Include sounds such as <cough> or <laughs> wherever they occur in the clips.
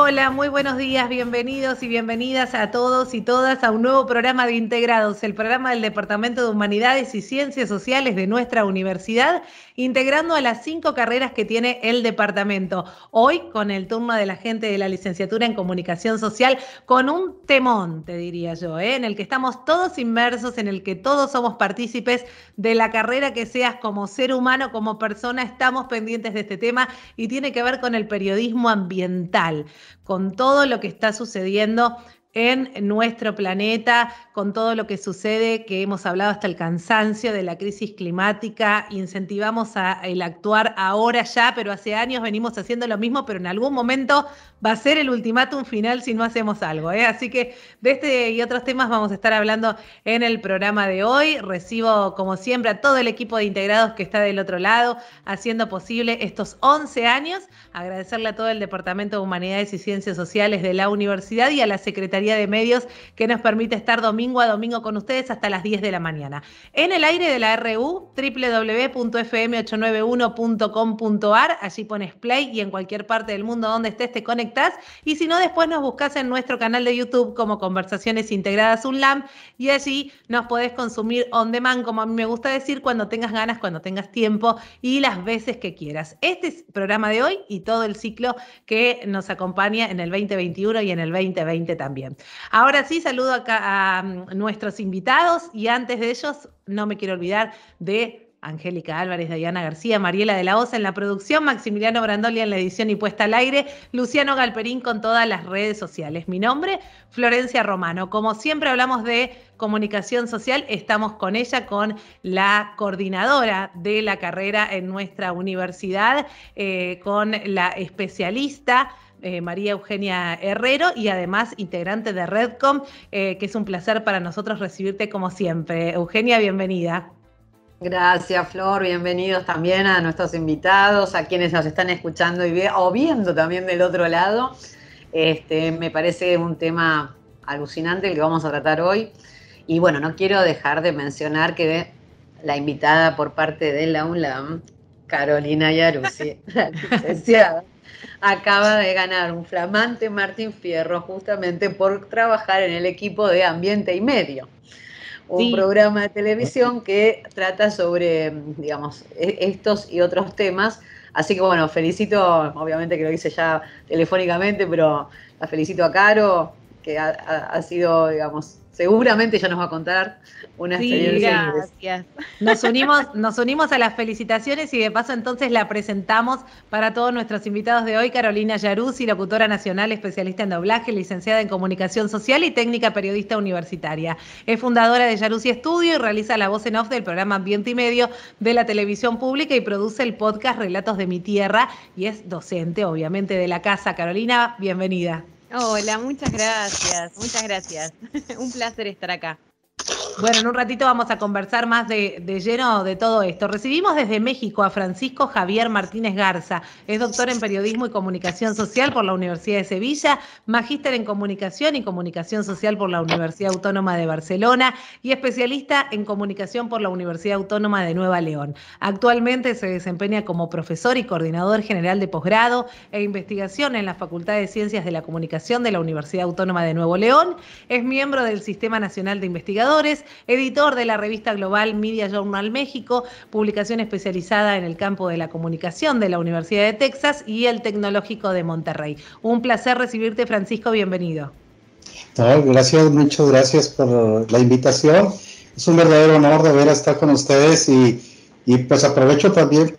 Hola, muy buenos días, bienvenidos y bienvenidas a todos y todas a un nuevo programa de Integrados, el programa del Departamento de Humanidades y Ciencias Sociales de nuestra universidad, integrando a las cinco carreras que tiene el departamento. Hoy con el turno de la gente de la licenciatura en Comunicación Social, con un temón, te diría yo, ¿eh? en el que estamos todos inmersos, en el que todos somos partícipes de la carrera que seas como ser humano, como persona, estamos pendientes de este tema y tiene que ver con el periodismo ambiental con todo lo que está sucediendo en nuestro planeta, con todo lo que sucede, que hemos hablado hasta el cansancio de la crisis climática, incentivamos a el actuar ahora ya, pero hace años venimos haciendo lo mismo, pero en algún momento va a ser el ultimátum final si no hacemos algo. ¿eh? Así que de este y otros temas vamos a estar hablando en el programa de hoy. Recibo, como siempre, a todo el equipo de integrados que está del otro lado, haciendo posible estos 11 años. Agradecerle a todo el Departamento de Humanidades y Ciencias Sociales de la Universidad y a la Secretaría de Medios que nos permite estar domingo a domingo con ustedes hasta las 10 de la mañana. En el aire de la RU, www.fm891.com.ar, allí pones play y en cualquier parte del mundo donde estés te conectás. Y si no, después nos buscas en nuestro canal de YouTube como Conversaciones Integradas UNLAM y allí nos podés consumir on demand, como a mí me gusta decir, cuando tengas ganas, cuando tengas tiempo y las veces que quieras. Este es el programa de hoy y todo el ciclo que nos acompaña en el 2021 y en el 2020 también. Ahora sí, saludo acá a mm, nuestros invitados y antes de ellos, no me quiero olvidar de Angélica Álvarez, Diana García, Mariela de la Osa en la producción, Maximiliano Brandoli en la edición y puesta al aire, Luciano Galperín con todas las redes sociales. Mi nombre, Florencia Romano. Como siempre hablamos de comunicación social, estamos con ella, con la coordinadora de la carrera en nuestra universidad, eh, con la especialista eh, María Eugenia Herrero y además integrante de Redcom, eh, que es un placer para nosotros recibirte como siempre. Eugenia, bienvenida. Gracias, Flor. Bienvenidos también a nuestros invitados, a quienes nos están escuchando y o viendo también del otro lado. Este, me parece un tema alucinante el que vamos a tratar hoy. Y bueno, no quiero dejar de mencionar que la invitada por parte de la UNLAM, Carolina Yaruzzi, la <laughs> licenciada, acaba de ganar un flamante Martín Fierro justamente por trabajar en el equipo de Ambiente y Medio. Un programa de televisión que trata sobre, digamos, e-, estos y otros temas. Así que bueno, felicito, obviamente que lo hice ya telefónicamente, pero la felicito a Caro, que ha sido, digamos, seguramente ya nos va a contar una sí, Gracias. Nos unimos, nos unimos a las felicitaciones y de paso entonces la presentamos para todos nuestros invitados de hoy, Carolina Yaruzzi, locutora nacional, especialista en doblaje, licenciada en comunicación social y técnica periodista universitaria. Es fundadora de Yaruzzi Estudio y realiza la voz en off del programa Ambiente y Medio de la televisión pública y produce el podcast Relatos de mi Tierra y es docente, obviamente, de la casa. Carolina, bienvenida. Hola, muchas gracias, muchas gracias. <laughs> Un placer estar acá. Bueno, en un ratito vamos a conversar más de, lleno de todo esto. Recibimos desde México a Francisco Javier Martínez Garza. Es doctor en Periodismo y Comunicación Social por la Universidad de Sevilla, magíster en Comunicación y Comunicación Social por la Universidad Autónoma de Barcelona y especialista en Comunicación por la Universidad Autónoma de Nueva León. Actualmente se desempeña como profesor y coordinador general de posgrado e investigación en la Facultad de Ciencias de la Comunicación de la Universidad Autónoma de Nuevo León. Es miembro del Sistema Nacional de Investigadores editor de la revista global Media Journal México, publicación especializada en el campo de la comunicación de la Universidad de Texas y el Tecnológico de Monterrey. Un placer recibirte, Francisco, bienvenido. gracias, muchas gracias por la invitación. Es un verdadero honor de ver estar con ustedes y, y pues aprovecho también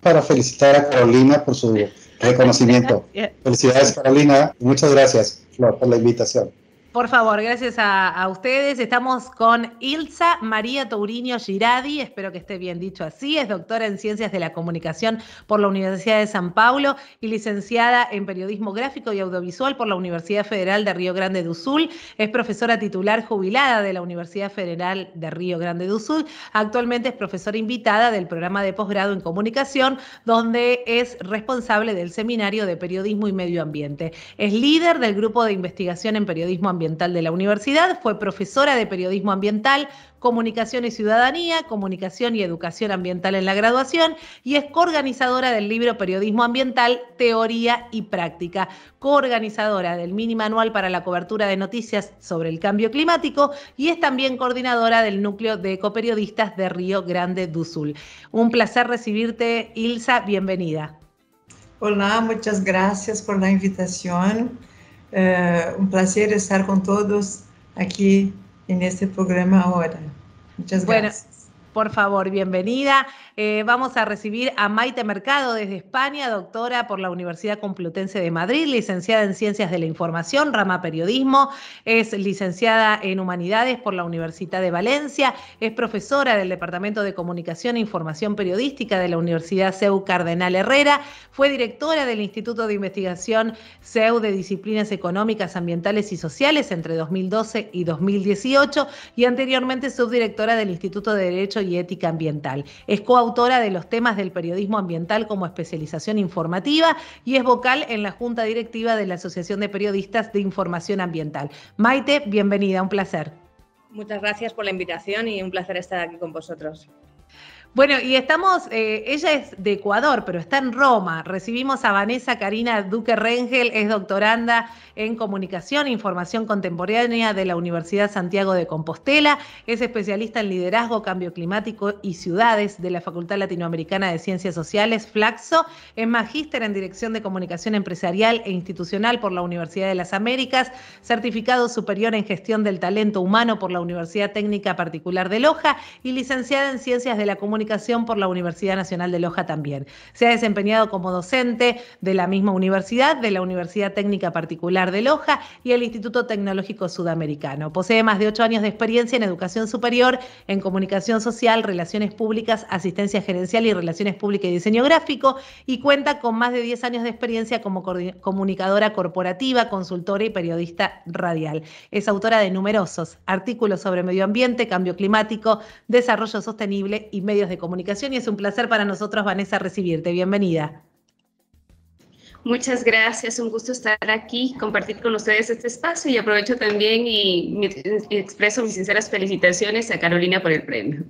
para felicitar a Carolina por su reconocimiento. <laughs> Felicidades, Carolina. Muchas gracias, Flor, por la invitación. Por favor, gracias a, ustedes. Estamos con Ilsa María Tourinho Giradi, espero que esté bien dicho así. Es doctora en Ciencias de la Comunicación por la Universidad de San Paulo y licenciada en Periodismo Gráfico y Audiovisual por la Universidad Federal de Río Grande do Sul. Es profesora titular jubilada de la Universidad Federal de Río Grande do Sul. Actualmente es profesora invitada del programa de posgrado en Comunicación, donde es responsable del Seminario de Periodismo y Medio Ambiente. Es líder del grupo de investigación en Periodismo Ambiental Ambiental de la universidad, fue profesora de Periodismo Ambiental, Comunicación y Ciudadanía, Comunicación y Educación Ambiental en la graduación y es coorganizadora del libro Periodismo Ambiental, Teoría y Práctica, coorganizadora del mini manual para la cobertura de noticias sobre el cambio climático y es también coordinadora del núcleo de ecoperiodistas de Río Grande do Sul. Un placer recibirte, Ilsa, bienvenida. Hola, muchas gracias por la invitación. Uh, un placer estar con todos aquí en este programa ahora. Muchas gracias. Por favor, bienvenida. Eh, vamos a recibir a Maite Mercado desde España, doctora por la Universidad Complutense de Madrid, licenciada en Ciencias de la Información, rama Periodismo, es licenciada en Humanidades por la Universidad de Valencia, es profesora del Departamento de Comunicación e Información Periodística de la Universidad CEU Cardenal Herrera, fue directora del Instituto de Investigación CEU de Disciplinas Económicas, Ambientales y Sociales entre 2012 y 2018 y anteriormente subdirectora del Instituto de Derecho y Ética Ambiental. Es coautora de los temas del periodismo ambiental como especialización informativa y es vocal en la Junta Directiva de la Asociación de Periodistas de Información Ambiental. Maite, bienvenida, un placer. Muchas gracias por la invitación y un placer estar aquí con vosotros. Bueno, y estamos, eh, ella es de Ecuador, pero está en Roma. Recibimos a Vanessa Karina Duque Rengel, es doctoranda en Comunicación e Información Contemporánea de la Universidad Santiago de Compostela, es especialista en liderazgo, cambio climático y ciudades de la Facultad Latinoamericana de Ciencias Sociales, Flaxo, es magíster en Dirección de Comunicación Empresarial e Institucional por la Universidad de las Américas, certificado superior en Gestión del Talento Humano por la Universidad Técnica Particular de Loja. Y licenciada en Ciencias de la Comunicación por la Universidad Nacional de Loja también. Se ha desempeñado como docente de la misma universidad, de la Universidad Técnica Particular de Loja y el Instituto Tecnológico Sudamericano. Posee más de ocho años de experiencia en educación superior, en comunicación social, relaciones públicas, asistencia gerencial y relaciones públicas y diseño gráfico y cuenta con más de diez años de experiencia como comunicadora corporativa, consultora y periodista radial. Es autora de numerosos artículos sobre medio ambiente, cambio climático, desarrollo sostenible y medios de comunicación y es un placer para nosotros, Vanessa, recibirte. Bienvenida. Muchas gracias, un gusto estar aquí, compartir con ustedes este espacio y aprovecho también y, expreso mis sinceras felicitaciones a Carolina por el premio.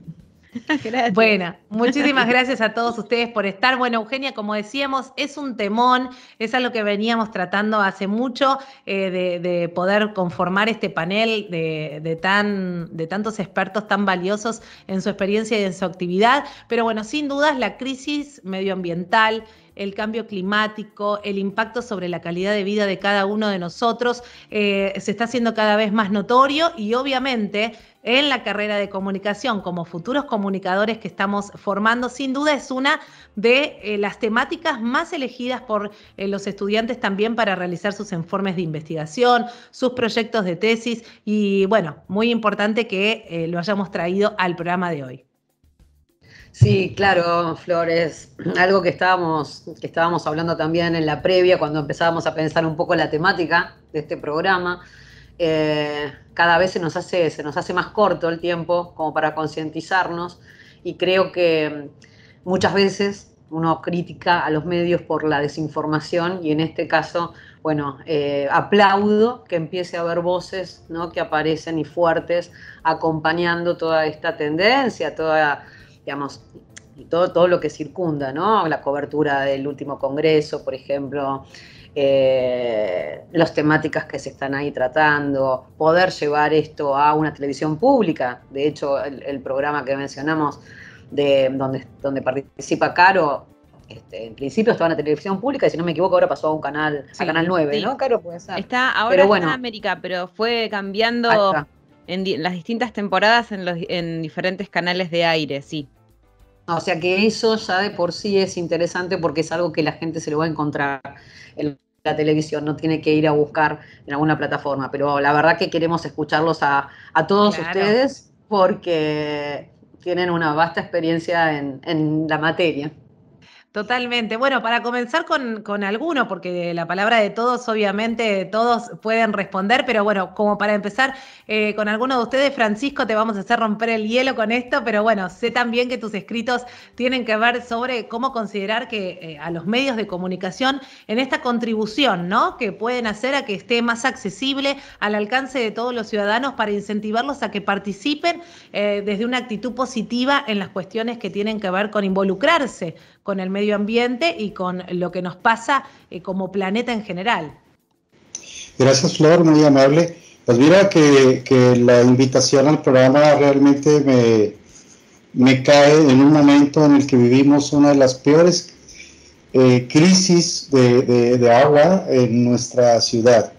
<laughs> Gracias. Bueno, muchísimas gracias a todos ustedes por estar. Bueno, Eugenia, como decíamos, es un temón, es algo que veníamos tratando hace mucho eh, de, poder conformar este panel de, tan, de tantos expertos tan valiosos en su experiencia y en su actividad. Pero bueno, sin dudas la crisis medioambiental, el cambio climático, el impacto sobre la calidad de vida de cada uno de nosotros eh, se está haciendo cada vez más notorio y obviamente en la carrera de comunicación como futuros comunicadores que estamos formando, sin duda es una de eh, las temáticas más elegidas por eh, los estudiantes también para realizar sus informes de investigación, sus proyectos de tesis y bueno, muy importante que lo hayamos traído al programa de hoy. Sí, claro, Flores, algo que estábamos, que estábamos hablando también en la previa, cuando empezábamos a pensar un poco la temática de este programa, eh, cada vez se nos, hace, se nos hace más corto el tiempo como para concientizarnos y creo que muchas veces uno critica a los medios por la desinformación y en este caso, bueno, eh, aplaudo que empiece a haber voces ¿no? que aparecen y fuertes acompañando toda esta tendencia, toda digamos, todo, todo lo que circunda, ¿no? La cobertura del último congreso, por ejemplo, eh, las temáticas que se están ahí tratando, poder llevar esto a una televisión pública. De hecho, el, programa que mencionamos, de, donde, donde participa Caro, este, en principio estaba en la televisión pública y si no me equivoco ahora pasó a un canal, a Canal 9, ¿no? Caro puede ser. Está, ahora está en América, pero fue cambiando en, las distintas temporadas en, los, en diferentes canales de aire, sí. O sea que eso ya de por sí es interesante porque es algo que la gente se lo va a encontrar en la televisión, no tiene que ir a buscar en alguna plataforma. Pero la verdad que queremos escucharlos a, todos ustedes porque tienen una vasta experiencia en, en la materia. Totalmente. Bueno, para comenzar con, alguno, porque la palabra de todos, obviamente, todos pueden responder, pero bueno, como para empezar eh, con alguno de ustedes, Francisco, te vamos a hacer romper el hielo con esto, pero bueno, sé también que tus escritos tienen que ver sobre cómo considerar que eh, a los medios de comunicación en esta contribución, ¿no? Que pueden hacer a que esté más accesible al alcance de todos los ciudadanos para incentivarlos a que participen eh, desde una actitud positiva en las cuestiones que tienen que ver con involucrarse con el medio ambiente y con lo que nos pasa eh, como planeta en general. Gracias, Flor, muy amable. Pues mira que, la invitación al programa realmente me, me, cae en un momento en el que vivimos una de las peores eh, crisis de, agua en nuestra ciudad.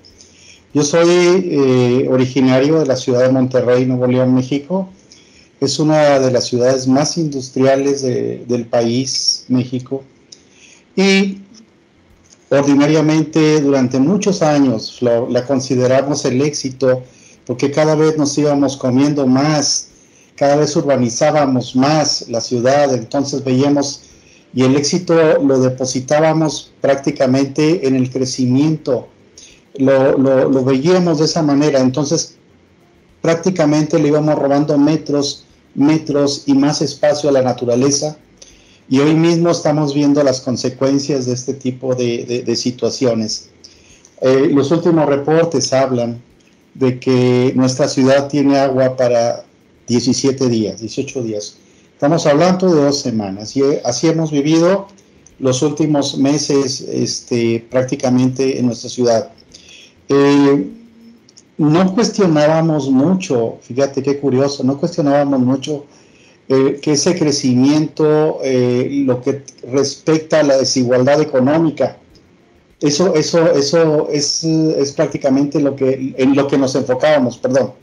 Yo soy eh, originario de la ciudad de Monterrey, Nuevo León, México, es una de las ciudades más industriales del país, México, y ordinariamente durante muchos años la consideramos el éxito porque cada vez nos íbamos comiendo más, cada vez urbanizábamos más la ciudad, entonces veíamos y el éxito lo depositábamos prácticamente en el crecimiento, lo, lo veíamos de esa manera, entonces prácticamente le íbamos robando metros metros y más espacio a la naturaleza. Y hoy mismo estamos viendo las consecuencias de este tipo de, situaciones. Eh, los últimos reportes hablan de que nuestra ciudad tiene agua para 17 días, 18 días. Estamos hablando de dos semanas y eh, así hemos vivido los últimos meses este, prácticamente en nuestra ciudad. Eh, no cuestionábamos mucho, fíjate qué curioso, no cuestionábamos mucho eh, que ese crecimiento, eh, lo que respecta a la desigualdad económica, eso, eso, eso es, es, prácticamente lo que, en lo que nos enfocábamos, perdón,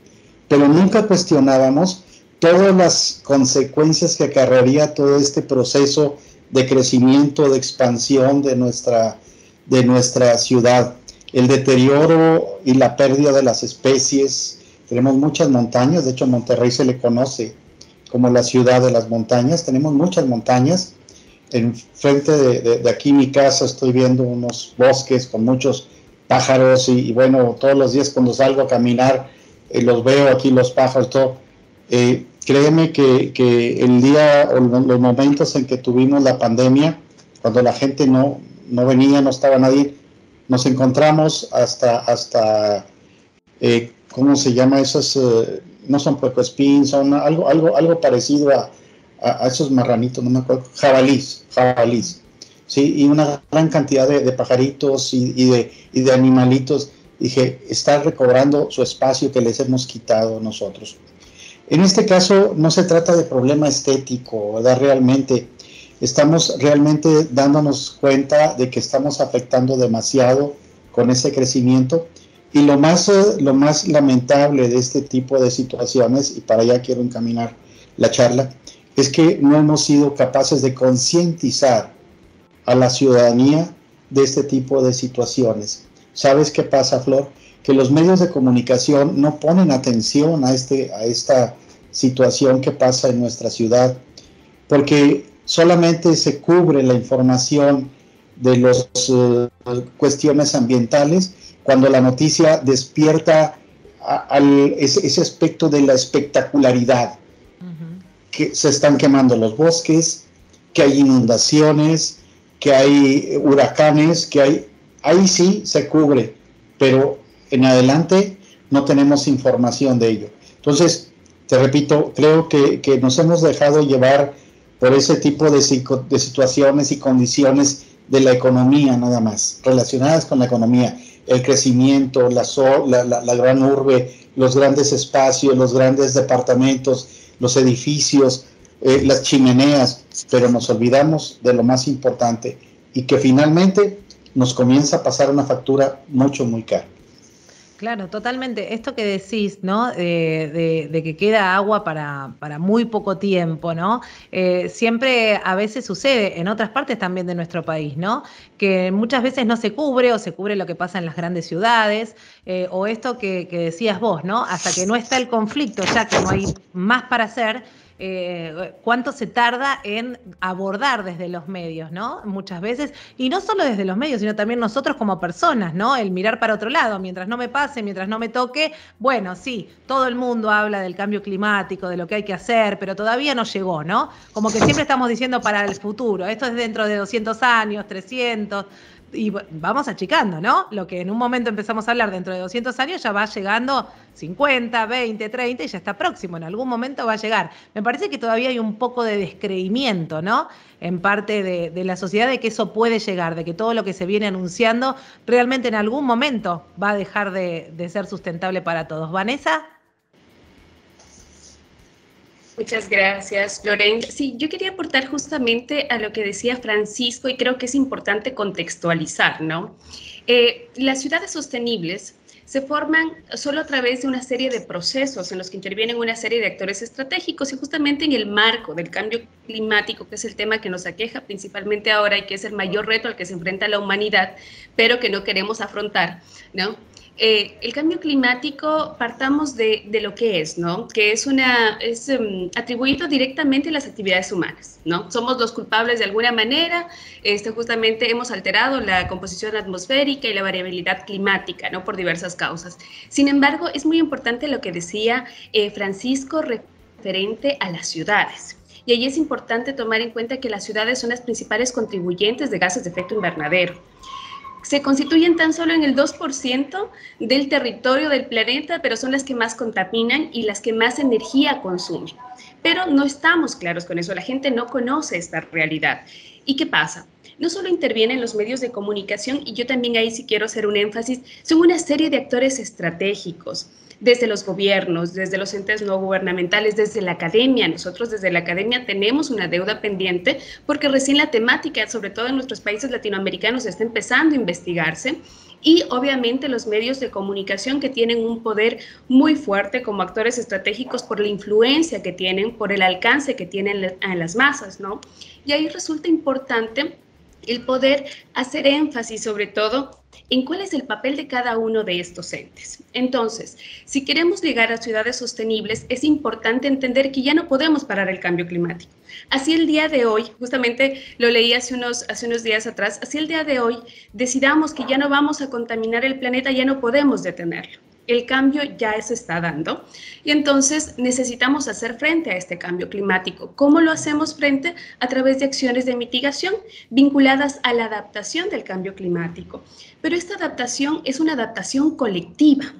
pero nunca cuestionábamos todas las consecuencias que acarrearía todo este proceso de crecimiento, de expansión de nuestra, de nuestra ciudad el deterioro y la pérdida de las especies. Tenemos muchas montañas, de hecho Monterrey se le conoce como la ciudad de las montañas. Tenemos muchas montañas. En frente de, aquí mi casa estoy viendo unos bosques con muchos pájaros y, bueno, todos los días cuando salgo a caminar eh, los veo aquí los pájaros, todo. Eh, créeme que, que, el día o los momentos en que tuvimos la pandemia, cuando la gente no, no venía, no estaba nadie, nos encontramos hasta, hasta eh, ¿cómo se llama? Esos, eh, no son puercoespín, son algo, algo, algo parecido a, esos marranitos, no me acuerdo, jabalís, jabalís, ¿sí? Y una gran cantidad de, pajaritos y, de, y de animalitos. Dije, está recobrando su espacio que les hemos quitado nosotros. En este caso no se trata de problema estético, ¿verdad? Realmente estamos realmente dándonos cuenta de que estamos afectando demasiado con ese crecimiento. Y lo más, eh, lo más lamentable de este tipo de situaciones, y para allá quiero encaminar la charla, es que no hemos sido capaces de concientizar a la ciudadanía de este tipo de situaciones. ¿Sabes qué pasa, Flor? Que los medios de comunicación no ponen atención a, este, a esta situación que pasa en nuestra ciudad, porque solamente se cubre la información de las eh, cuestiones ambientales cuando la noticia despierta al, ese, aspecto de la espectacularidad, que se están quemando los bosques, que hay inundaciones, que hay huracanes, que hay, ahí sí se cubre, pero en adelante no tenemos información de ello. Entonces, te repito, creo que, que nos hemos dejado llevar por ese tipo de, de situaciones y condiciones de la economía nada más, relacionadas con la economía, el crecimiento, la, la, gran urbe, los grandes espacios, los grandes departamentos, los edificios, eh, las chimeneas, pero nos olvidamos de lo más importante y que finalmente nos comienza a pasar una factura mucho, muy cara. Claro, totalmente. Esto que decís, ¿no? de, que queda agua para, muy poco tiempo, ¿no? Eh, siempre a veces sucede en otras partes también de nuestro país, ¿no? Que muchas veces no se cubre o se cubre lo que pasa en las grandes ciudades, eh, o esto que, que decías vos, ¿no? Hasta que no está el conflicto, ya que no hay más para hacer, eh, cuánto se tarda en abordar desde los medios, ¿no? Muchas veces, y no solo desde los medios, sino también nosotros como personas, ¿no? El mirar para otro lado, mientras no me pase, mientras no me toque, bueno, sí, todo el mundo habla del cambio climático, de lo que hay que hacer, pero todavía no llegó, ¿no? Como que siempre estamos diciendo para el futuro, esto es dentro de 200 años, 300, y vamos achicando, ¿no? Lo que en un momento empezamos a hablar dentro de 200 años ya va llegando 50, 20, 30 y ya está próximo, en algún momento va a llegar. Me parece que todavía hay un poco de descreimiento, ¿no? En parte de, la sociedad de que eso puede llegar, de que todo lo que se viene anunciando realmente en algún momento va a dejar de, de ser sustentable para todos. Vanessa. Muchas gracias, Lorenz. Sí, yo quería aportar justamente a lo que decía Francisco y creo que es importante contextualizar, ¿no? Eh, las ciudades sostenibles se forman solo a través de una serie de procesos en los que intervienen una serie de actores estratégicos y justamente en el marco del cambio climático, que es el tema que nos aqueja principalmente ahora y que es el mayor reto al que se enfrenta la humanidad, pero que no queremos afrontar, ¿no? Eh, el cambio climático, partamos de, lo que es, ¿no? Que es, una, em, atribuido directamente a las actividades humanas, ¿no? Somos los culpables de alguna manera, este, justamente hemos alterado la composición atmosférica y la variabilidad climática, ¿no? Por diversas causas. Sin embargo, es muy importante lo que decía eh, Francisco referente a las ciudades. Y ahí es importante tomar en cuenta que las ciudades son las principales contribuyentes de gases de efecto invernadero se constituyen tan solo en el 2% del territorio del planeta, pero son las que más contaminan y las que más energía consumen. Pero no estamos claros con eso, la gente no conoce esta realidad. ¿Y qué pasa? No solo intervienen los medios de comunicación, y yo también ahí sí quiero hacer un énfasis, son una serie de actores estratégicos desde los gobiernos, desde los entes no gubernamentales, desde la academia. Nosotros desde la academia tenemos una deuda pendiente porque recién la temática, sobre todo en nuestros países latinoamericanos, está empezando a investigarse y obviamente los medios de comunicación que tienen un poder muy fuerte como actores estratégicos por la influencia que tienen, por el alcance que tienen en las masas, ¿no? Y ahí resulta importante el poder hacer énfasis sobre todo en cuál es el papel de cada uno de estos entes. Entonces, si queremos llegar a ciudades sostenibles, es importante entender que ya no podemos parar el cambio climático. Así el día de hoy, justamente lo leí hace unos, hace unos días atrás, así el día de hoy decidamos que ya no vamos a contaminar el planeta, ya no podemos detenerlo el cambio ya se está dando y entonces necesitamos hacer frente a este cambio climático. ¿Cómo lo hacemos frente? A través de acciones de mitigación vinculadas a la adaptación del cambio climático. Pero esta adaptación es una adaptación colectiva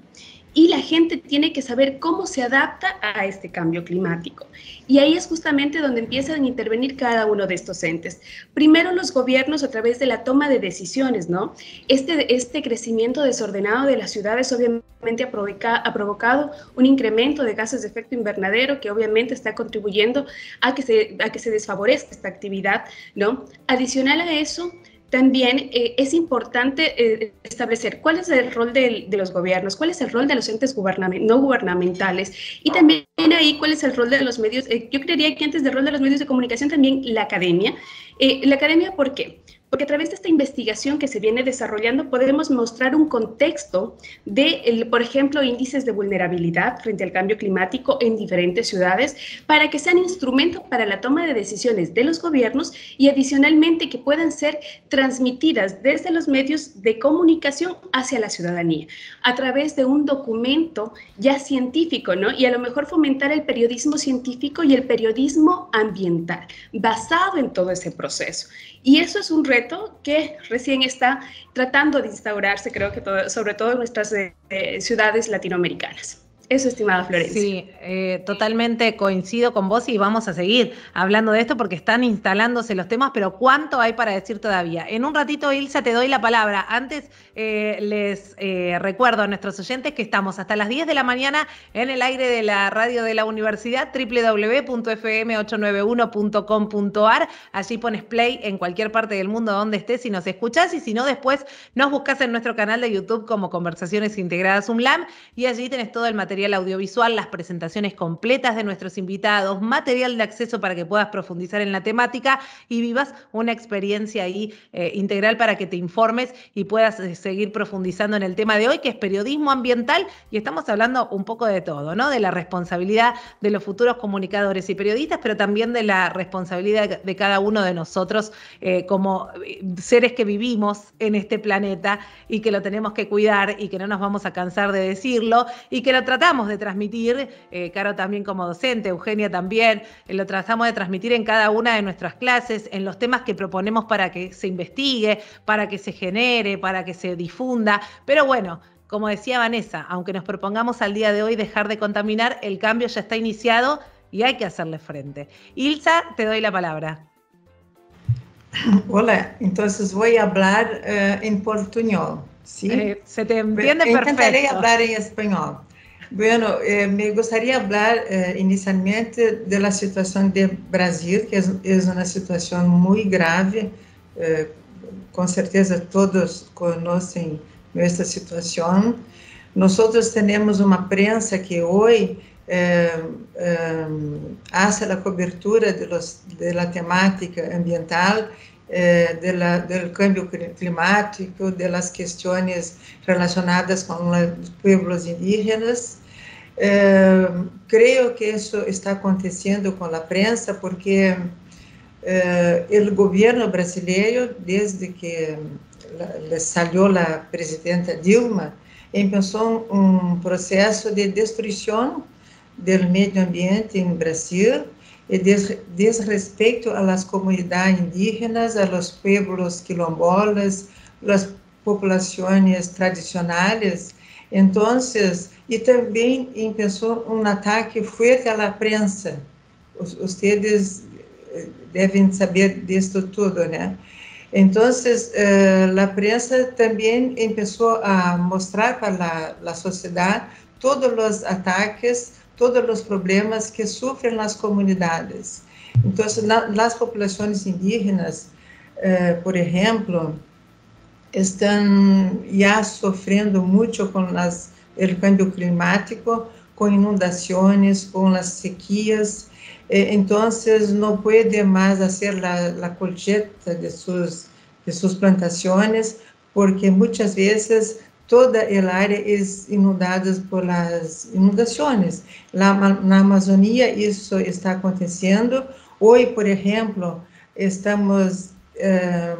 y la gente tiene que saber cómo se adapta a este cambio climático. Y ahí es justamente donde empiezan a intervenir cada uno de estos entes. Primero los gobiernos a través de la toma de decisiones, ¿no? Este, este crecimiento desordenado de las ciudades obviamente ha, provocado un incremento de gases de efecto invernadero que obviamente está contribuyendo a que a que se desfavorezca esta actividad, ¿no? Adicional a eso, también eh, es importante eh, establecer cuál es el rol de, los gobiernos, cuál es el rol de los entes no gubernamentales y también ahí cuál es el rol de los medios. Eh, yo creería que antes del rol de los medios de comunicación también la academia. la academia, ¿por qué? Porque a través de esta investigación que se viene desarrollando podemos mostrar un contexto de, por ejemplo, índices de vulnerabilidad frente al cambio climático en diferentes ciudades para que sean instrumentos para la toma de decisiones de los gobiernos y adicionalmente que puedan ser transmitidas desde los medios de comunicación hacia la ciudadanía a través de un documento ya científico, ¿no? Y a lo mejor fomentar el periodismo científico y el periodismo ambiental basado en todo ese proceso. Y eso es un reto que recién está tratando de instaurarse, creo que sobre todo en nuestras eh, ciudades latinoamericanas. Eso, estimada Florencia. Sí, eh, totalmente coincido con vos y vamos a seguir hablando de esto porque están instalándose los temas, pero ¿cuánto hay para decir todavía? En un ratito, Ilsa, te doy la palabra. Antes eh, les eh, recuerdo a nuestros oyentes que estamos hasta las 10 de la mañana en el aire de la radio de la universidad www.fm891.com.ar. Allí pones play en cualquier parte del mundo donde estés y nos escuchás y si no, después nos buscas en nuestro canal de YouTube como Conversaciones Integradas UMLAM y allí tenés todo el material material audiovisual, las presentaciones completas de nuestros invitados, material de acceso para que puedas profundizar en la temática y vivas una experiencia ahí eh, integral para que te informes y puedas eh, seguir profundizando en el tema de hoy, que es periodismo ambiental, y estamos hablando un poco de todo, ¿no? De la responsabilidad de los futuros comunicadores y periodistas, pero también de la responsabilidad de cada uno de nosotros eh, como seres que vivimos en este planeta y que lo tenemos que cuidar y que no nos vamos a cansar de decirlo y que lo tratamos de transmitir, Caro también como docente, Eugenia también, lo tratamos de transmitir en cada una de nuestras clases, en los temas que proponemos para que se investigue, para que se genere, para que se difunda. Pero bueno, como decía Vanessa, aunque nos propongamos al día de hoy dejar de contaminar, el cambio ya está iniciado y hay que hacerle frente. Ilsa, te doy la palabra. Hola, entonces voy a hablar uh, en portuñol. ¿sí? Eh, se te entiende perfecto. Intentaré hablar en español. Bueno, eh, me gustaría hablar eh, inicialmente de la situación de Brasil, que es una situación muy grave. Eh, certeza todos conocen nuestra situación. Nosotros tenemos una prensa que hoy hace la cobertura de, de la temática ambiental eh, de la, del cambio climático, de las cuestiones relacionadas con los pueblos indígenas. Eh, creo que eso está aconteciendo con la prensa porque eh, el gobierno brasileño, desde que le salió la presidenta Dilma, empezó un proceso de destrucción del medio ambiente en Brasil e des, desrespeito às comunidades indígenas, aos pueblos quilombolas, às populações tradicionais. Então, e também pensou um ataque forte à prensa. Vocês eh, devem saber disso tudo, né? Então, eh, a prensa também começou a mostrar para a sociedade todos os ataques todos os problemas que sofrem as comunidades. Então, as populações indígenas, eh, por exemplo, estão já sofrendo muito com o cambio climático, com inundações, com as sequias. Eh, então, não pode mais fazer a colheita de suas, de suas plantações, porque muitas vezes toda el área es inundada por las inundaciones. La, na Amazônia isso está acontecendo. Hoje, por exemplo, estamos eh,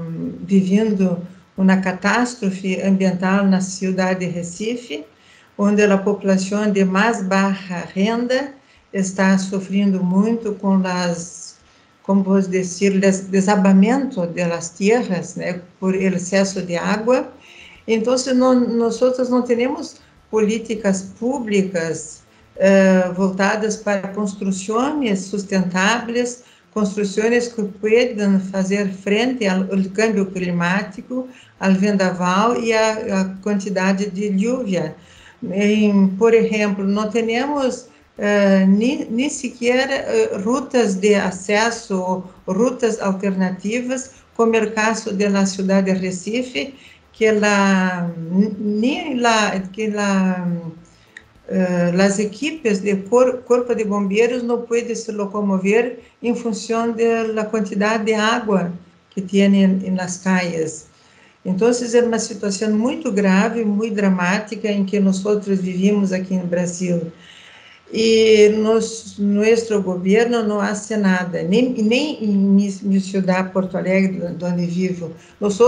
vivendo uma catástrofe ambiental na cidade de Recife, onde a população de mais baixa renda está sofrendo muito com as, como vou dizer, desabamento das terras, né, por excesso de água então, nós não temos políticas públicas eh, voltadas para construções sustentáveis, construções que podem fazer frente ao câmbio climático, ao vendaval e à, quantidade de. Em, por exemplo, não temos nem, nem sequer uh, rutas de acesso, rutas alternativas, como é o caso da cidade de Recife, que la, ni la, que la, uh, equipes de cor, de Bombeiros não podem se locomover em função da quantidade de água que tem nas calles. Então, é uma situação muito grave, muito dramática em que nós vivimos aqui no Brasil. E nos, nosso governo não faz nada, nem, nem em minha cidade, Porto Alegre, onde vivo. Nós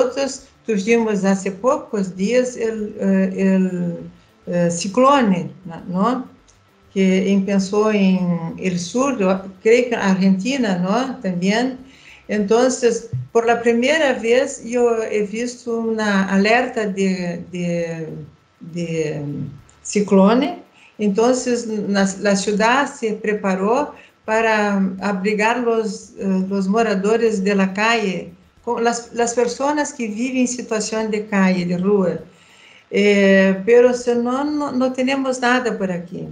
tuvimos há poucos dias o eh, ciclone, não? que pensou em el sur, creio que Argentina, não? Também. Então, por a primeira vez, eu he visto uma alerta de, de, de ciclone. Então, a cidade se preparou para abrigar os, os moradores de la calle las, las personas que viven en situación de calle, de rua, eh, pero si no, no, no, tenemos nada por aquí.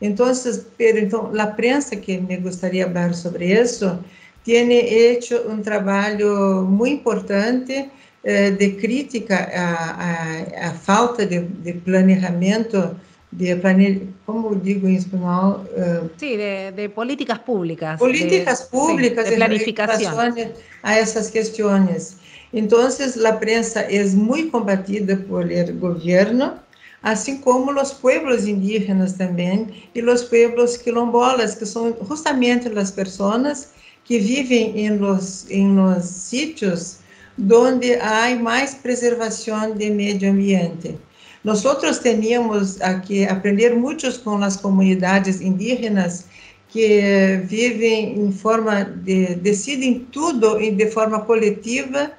Entonces, pero entonces, la prensa, que me gustaría hablar sobre eso, tiene hecho un trabajo muy importante eh, de crítica à, à, à falta de, de, planejamento de como digo en español? Uh, sí, de, de, políticas públicas. Políticas de, públicas sí, de planificación. a esas cuestiones. Entonces, la prensa es muy combatida por el gobierno, así como los pueblos indígenas también y los pueblos quilombolas, que son justamente las personas que viven en los, en los sitios donde hay más preservación del medio ambiente. Nosotros teníamos que aprender muchos con las comunidades indígenas que viven en forma de, deciden todo de forma coletiva,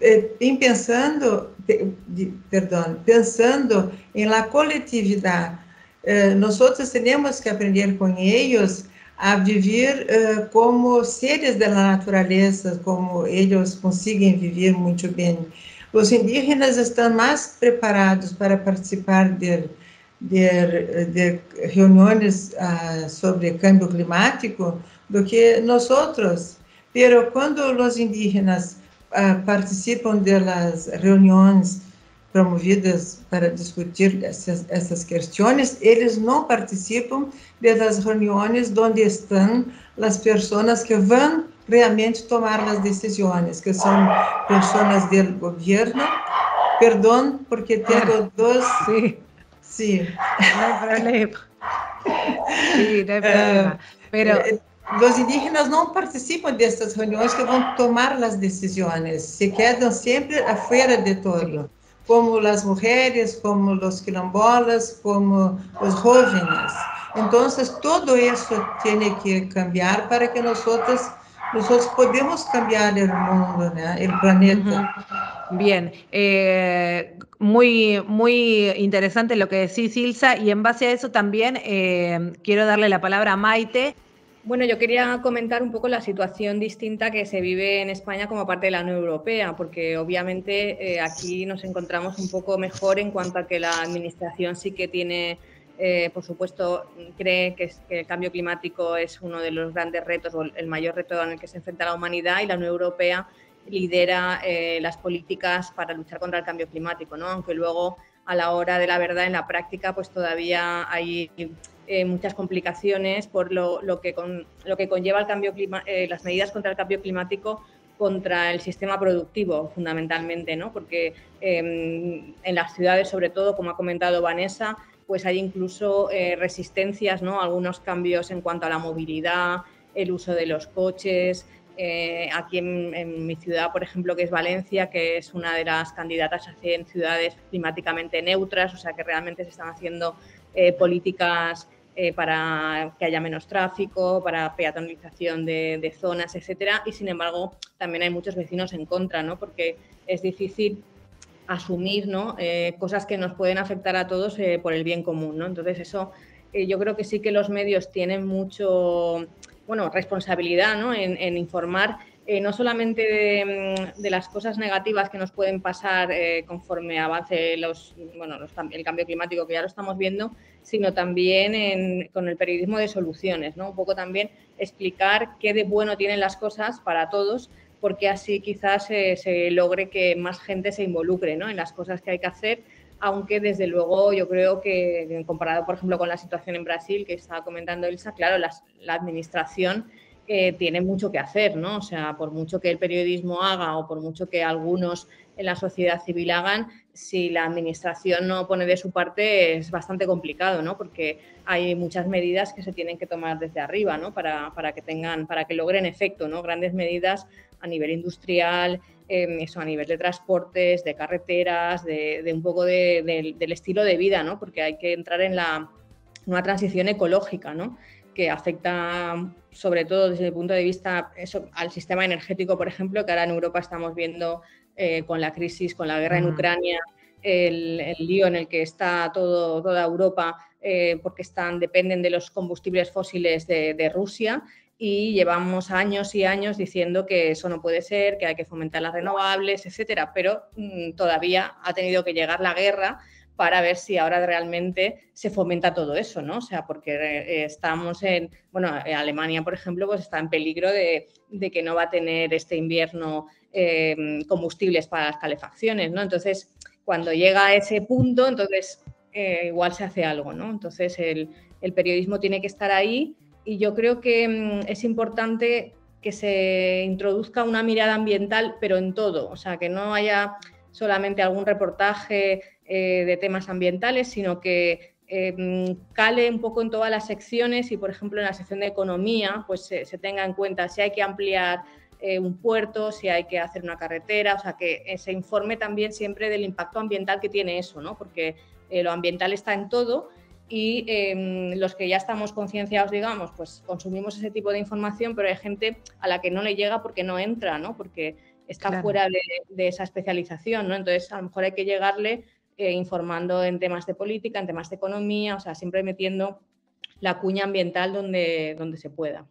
eh, pensando, perdón, pensando en la coletividad. Eh, nosotros tenemos que aprender con ellos a vivir uh, como seres da natureza, como eles conseguem viver muito bem. Os indígenas estão mais preparados para participar de, de, de reuniões uh, sobre câmbio climático do que nós outros. Pero quando os indígenas uh, participam das reuniões promovidas para discutir essas, essas questões, eles não participam das reuniões onde estão as pessoas que vão realmente tomar as decisões, que são pessoas do governo. Perdão, porque tenho dois. Sim. Sim. Não há problema. Sim, não há problema. Pero... Eh, os indígenas não participam dessas reuniões que vão tomar as decisões, se quedam sempre afuera de todo como as mulheres, como os quilombolas, como os jovens. Então, todo isso tem que cambiar para que nós nosotros podemos cambiar o mundo, o planeta. Bien, eh, muy, muy interesante lo que decís, Ilsa, y en base a eso también eh, quiero darle la palabra a Maite. Bueno, yo quería comentar un poco la situación distinta que se vive en España como parte de la Unión Europea, porque obviamente eh, aquí nos encontramos un poco mejor en cuanto a que la Administración sí que tiene, eh, por supuesto, cree que, el cambio climático es uno de los grandes retos o el mayor reto en el que se enfrenta la humanidad y la Unión Europea lidera eh, las políticas para luchar contra el cambio climático, ¿no? aunque luego a la hora de la verdad en la práctica pues todavía hay eh, muchas complicaciones por lo, que lo que conlleva el cambio eh, las medidas contra el cambio climático contra el sistema productivo, fundamentalmente, ¿no? porque em, en las ciudades, sobre todo, como ha comentado Vanessa, pues hay incluso eh, resistencias, ¿no? algunos cambios en cuanto a la movilidad, el uso de los coches. aquí en, mi ciudad, por ejemplo, que es Valencia, que es una de las candidatas a en ciudades climáticamente neutras, o sea que realmente se están haciendo políticas eh, para que haya menos tráfico, para peatonalización de, zonas, etcétera. Y sin embargo, también hay muchos vecinos en contra, ¿no? Porque es difícil asumir ¿no? Eh, cosas que nos pueden afectar a todos eh, por el bien común. ¿no? Entonces, eso yo creo que sí que los medios tienen mucho, bueno, responsabilidad ¿no? en informar eh, no solamente mm, de, las cosas negativas que nos pueden pasar eh, conforme avance los, bueno, el cambio climático, que ya lo estamos viendo, sino también con el periodismo de soluciones, ¿no? Un poco también explicar qué de bueno tienen las cosas para todos, porque así quizás se logre que más gente se involucre ¿no? en las cosas que hay que hacer, aunque desde luego yo creo que comparado, por ejemplo, con la situación en Brasil que estaba comentando Elsa, claro, la administración tiene mucho que hacer, ¿no? O sea, por mucho que el periodismo haga o por mucho que algunos en la sociedad civil hagan, si la administración no pone de su parte es bastante complicado, ¿no? Porque hay muchas medidas que se tienen que tomar desde arriba, ¿no? Para, que tengan, para que logren efecto, ¿no? Grandes medidas a nivel industrial, em, eso a nivel de transportes, de carreteras, de, un poco del estilo de vida, ¿no? Porque hay que entrar en la una transición ecológica, ¿no? que afecta sobre todo desde el punto de vista al sistema energético, por ejemplo, que ahora en Europa estamos viendo eh, con la crisis, con la guerra en Ucrania, el, lío en el que está todo, toda Europa eh, porque están, dependen de los combustibles fósiles de, Rusia y llevamos años y años diciendo que eso no puede ser, que hay que fomentar las renovables, etcétera, pero mm, todavía ha tenido que llegar la guerra para ver si ahora realmente se fomenta todo eso, ¿no? O sea, porque eh, estamos en, bueno, Alemania, por ejemplo, pues está en peligro de, que no va a tener este invierno em, combustibles para las calefacciones, ¿no? Entonces, cuando llega a ese punto, entonces igual se hace algo, ¿no? Entonces el, periodismo tiene que estar ahí y yo creo que mm, es importante que se introduzca una mirada ambiental, pero en todo, o sea, que no haya solamente algún reportaje eh, de temas ambientales, sino que eh, cale un poco en todas las secciones y, por ejemplo, en la sección de economía, pues se, tenga en cuenta si hay que ampliar eh, un puerto, si hay que hacer una carretera, o sea, que se informe también siempre del impacto ambiental que tiene eso, ¿no? Porque lo ambiental está en todo y em, los que ya estamos concienciados, digamos, pues consumimos ese tipo de información, pero hay gente a la que no le llega porque no entra, ¿no? Porque está fuera de, esa especialización, ¿no? Entonces, a lo mejor hay que llegarle eh, informando en temas de política, en temas de economía, o sea, siempre metiendo la cuña ambiental donde, donde se pueda.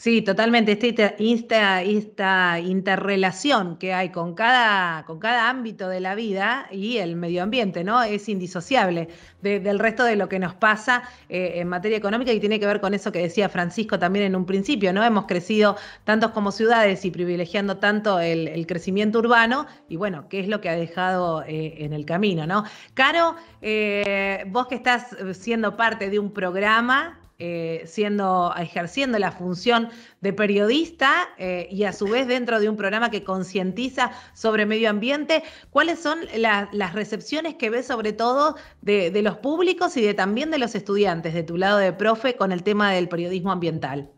Sí, totalmente. Esta, esta, interrelación que hay con cada, con cada ámbito de la vida y el medio ambiente, ¿no? Es indisociable del resto de lo que nos pasa eh, en materia económica y tiene que ver con eso que decía Francisco también en un principio, ¿no? Hemos crecido tantos como ciudades y privilegiando tanto el, crecimiento urbano y bueno, ¿qué es lo que ha dejado eh, en el camino, ¿no? Caro, eh, vos que estás siendo parte de un programa eh, siendo, ejerciendo la función de periodista eh, y a su vez dentro de un programa que concientiza sobre medio ambiente, ¿cuáles son las recepciones que ves sobre todo de, los públicos y de también de los estudiantes de tu lado de profe con el tema del periodismo ambiental?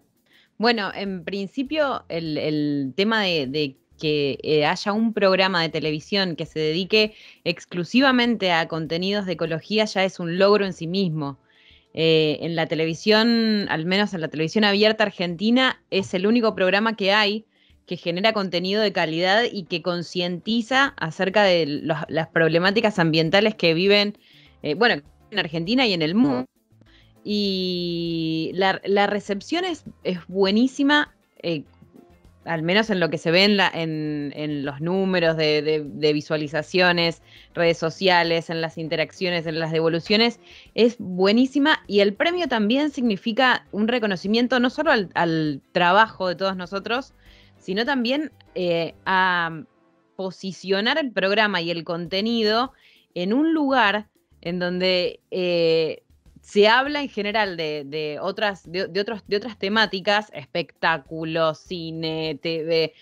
Bueno, en principio el, tema de, que eh, haya un programa de televisión que se dedique exclusivamente a contenidos de ecología ya es un logro en sí mismo. Eh, en la televisión, al menos en la televisión abierta argentina, es el único programa que hay que genera contenido de calidad y que concientiza acerca de las problemáticas ambientales que viven, eh, bueno, en Argentina y en el mundo. Y la, recepción es, buenísima. Eh, al menos en lo que se ve en, los números de, visualizaciones, redes sociales, en las interacciones, en las devoluciones, es buenísima. Y el premio también significa un reconocimiento no solo al, trabajo de todos nosotros, sino también eh, a posicionar el programa y el contenido en un lugar en donde eh, se habla en general de, otras, de, otros, de otras temáticas, espectáculos, cine, TV,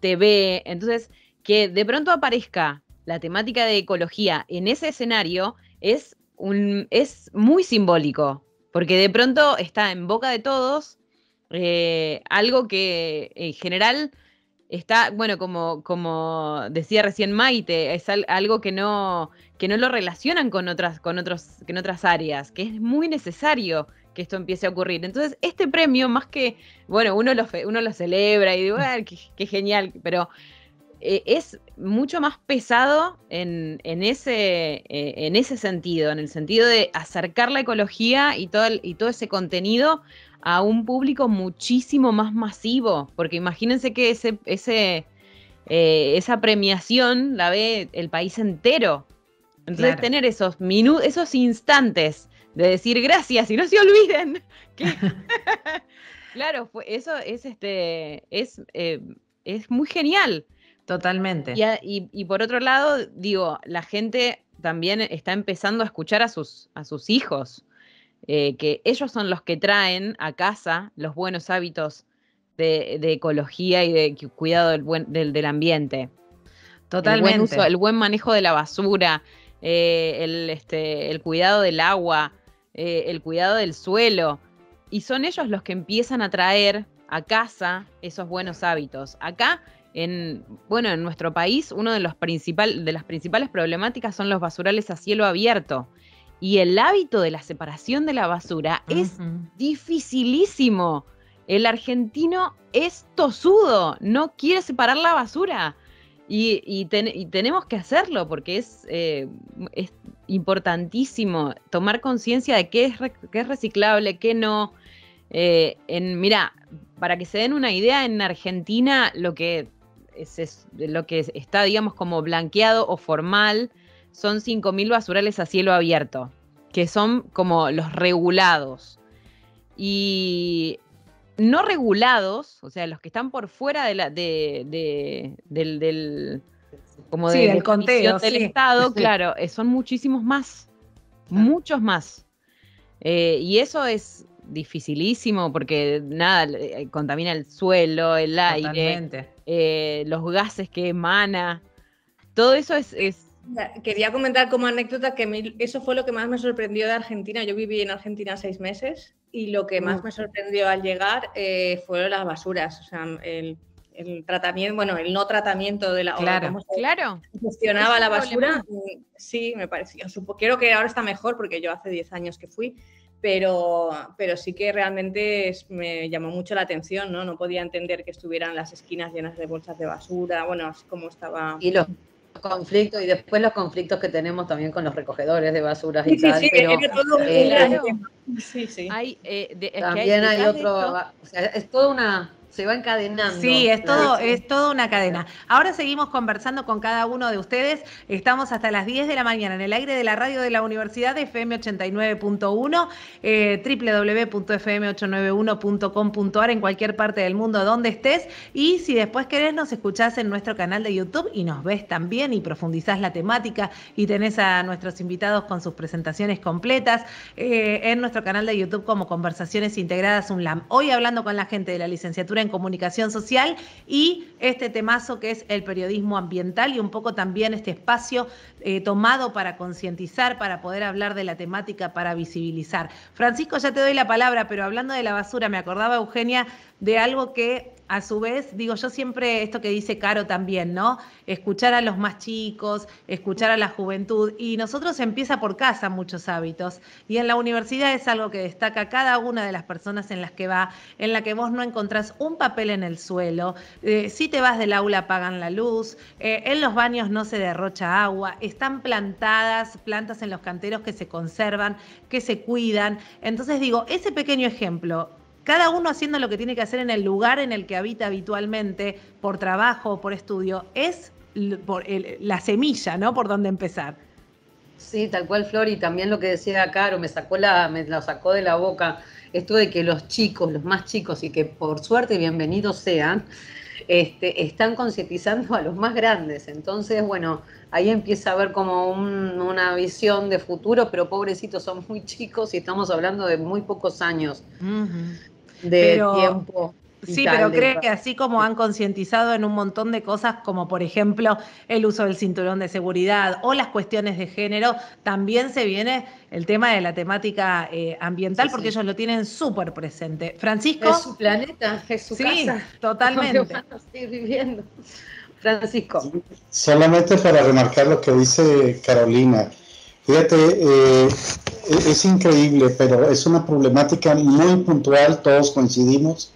TV, entonces que de pronto aparezca la temática de ecología en ese escenario es, un, es muy simbólico, porque de pronto está en boca de todos eh, algo que en general está, bueno, como, como decía recién Maite, es algo que no, que no lo relacionan con otras, con otros, en otras áreas, que es muy necesario que esto empiece a ocurrir. Entonces, este premio, más que, bueno, uno lo, uno lo celebra y digo, ah, qué, genial, pero eh, es mucho más pesado en, ese, eh, en ese sentido, en el sentido de acercar la ecología y todo, y todo ese contenido a un público muchísimo más masivo, porque imagínense que ese, ese, eh, esa premiación la ve el país entero. Entonces tener esos minutos, esos instantes de decir gracias y no se olviden. <laughs> <laughs> claro, eso es este, es, eh, es muy genial. Totalmente. Y, y, por otro lado, digo, la gente también está empezando a escuchar a sus, a sus hijos. Eh, que ellos son los que traen a casa los buenos hábitos de, ecología y de cuidado del, buen, del, ambiente. Totalmente. El buen, manejo de la basura, eh, el, este, el, cuidado del agua, eh, el cuidado del suelo. Y son ellos los que empiezan a traer a casa esos buenos hábitos. Acá, en, bueno, en nuestro país, una de, los de las principales problemáticas son los basurales a cielo abierto. Y el hábito de la separación de la basura es dificilísimo. El argentino es tosudo, no quiere separar la basura. Y, tenemos que hacerlo porque es, eh, es importantísimo tomar conciencia de qué es, es, reciclable, qué no. Eh, en, mira, para que se den una idea, en Argentina lo que, es, lo que está, digamos, como blanqueado o formal son 5.000 basurales a cielo abierto, que son como los regulados. Y no regulados, o sea, los que están por fuera de la, de, del, como del conteo del Estado, claro, eh, son muchísimos más. muchos más. Eh, y eso es dificilísimo porque nada, eh, contamina el suelo, el aire, eh, los gases que emana. Todo eso es, Quería comentar como anécdota que eso fue lo que más me sorprendió de Argentina. Yo viví en Argentina seis meses y lo que más me sorprendió al llegar fueron las basuras. O sea, el, tratamiento, bueno, el no tratamiento de la claro, claro. gestionaba la basura. Sí, me pareció. Creo que ahora está mejor porque yo hace 10 años que fui, pero, pero sí que realmente me llamó mucho la atención, ¿no? No podía entender que estuvieran las esquinas llenas de bolsas de basura, bueno, así como estaba... Y los conflictos, y después los conflictos que tenemos también con los recogedores de basuras y tal, sí, pero... Eh, sí, sí. Hay, eh, también hay, hay otro... O sea, es toda una se va encadenando. Sí, es todo, es toda una cadena. Ahora seguimos conversando con cada uno de ustedes. Estamos hasta las 10 de la mañana en el aire de la radio de la Universidad FM 89.1, eh, www.fm891.com.ar en cualquier parte del mundo donde estés. Y si después querés, nos escuchás en nuestro canal de YouTube y nos ves también y profundizás la temática y tenés a nuestros invitados con sus presentaciones completas eh, en nuestro canal de YouTube como Conversaciones Integradas UNLAM. Hoy hablando con la gente de la licenciatura en comunicación social y este temazo que es el periodismo ambiental y un poco también este espacio eh, tomado para concientizar, para poder hablar de la temática, para visibilizar. Francisco, ya te doy la palabra, pero hablando de la basura, me acordaba Eugenia de algo que a su vez, digo yo siempre esto que dice Caro también, ¿no? Escuchar a los más chicos, escuchar a la juventud. Y nosotros empieza por casa muchos hábitos. Y en la universidad es algo que destaca cada una de las personas en las que va, en la que vos no encontrás un papel en el suelo. Eh, si te vas del aula apagan la luz. Eh, en los baños no se derrocha agua. Están plantadas plantas en los canteros que se conservan, que se cuidan. Entonces digo, ese pequeño ejemplo cada uno haciendo lo que tiene que hacer en el lugar en el que habita habitualmente, por trabajo o por estudio, es la semilla, ¿no? Por donde empezar. Sí, tal cual, Flor, y también lo que decía Caro, me sacó la, me lo sacó de la boca, esto de que los chicos, los más chicos, y que por suerte bienvenidos sean, este, están concientizando a los más grandes. Entonces, bueno, ahí empieza a haber como una visión de futuro, pero pobrecitos, son muy chicos y estamos hablando de muy pocos años de tiempo. Sí, pero creo que así como han concientizado en un montón de cosas, como por ejemplo el uso del cinturón de seguridad o las cuestiones de género, también se viene el tema de la temática eh, ambiental, porque ellos lo tienen súper presente. Francisco. Es su planeta, es su sí, Totalmente. <laughs> viviendo. Francisco. Solamente para remarcar lo que dice Carolina. Fíjate, eh, es increíble, pero es una problemática muy puntual, todos coincidimos.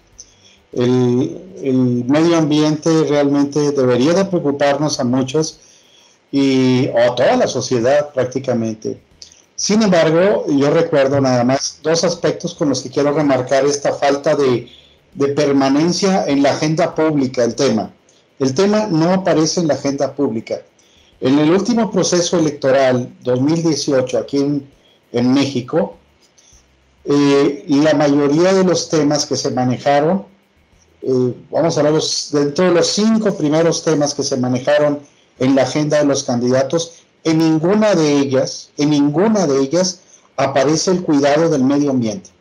El, medio ambiente realmente debería de preocuparnos a muchos y a toda la sociedad prácticamente. Sin embargo, yo recuerdo nada más dos aspectos con los que quiero remarcar esta falta de, de permanencia en la agenda pública, el tema. El tema no aparece en la agenda pública. En el último proceso electoral 2018 aquí en, México, eh, la mayoría de los temas que se manejaron, eh, vamos a hablar dentro de los cinco primeros temas que se manejaron en la agenda de los candidatos, en ninguna de ellas, en ninguna de ellas aparece el cuidado del medio ambiente.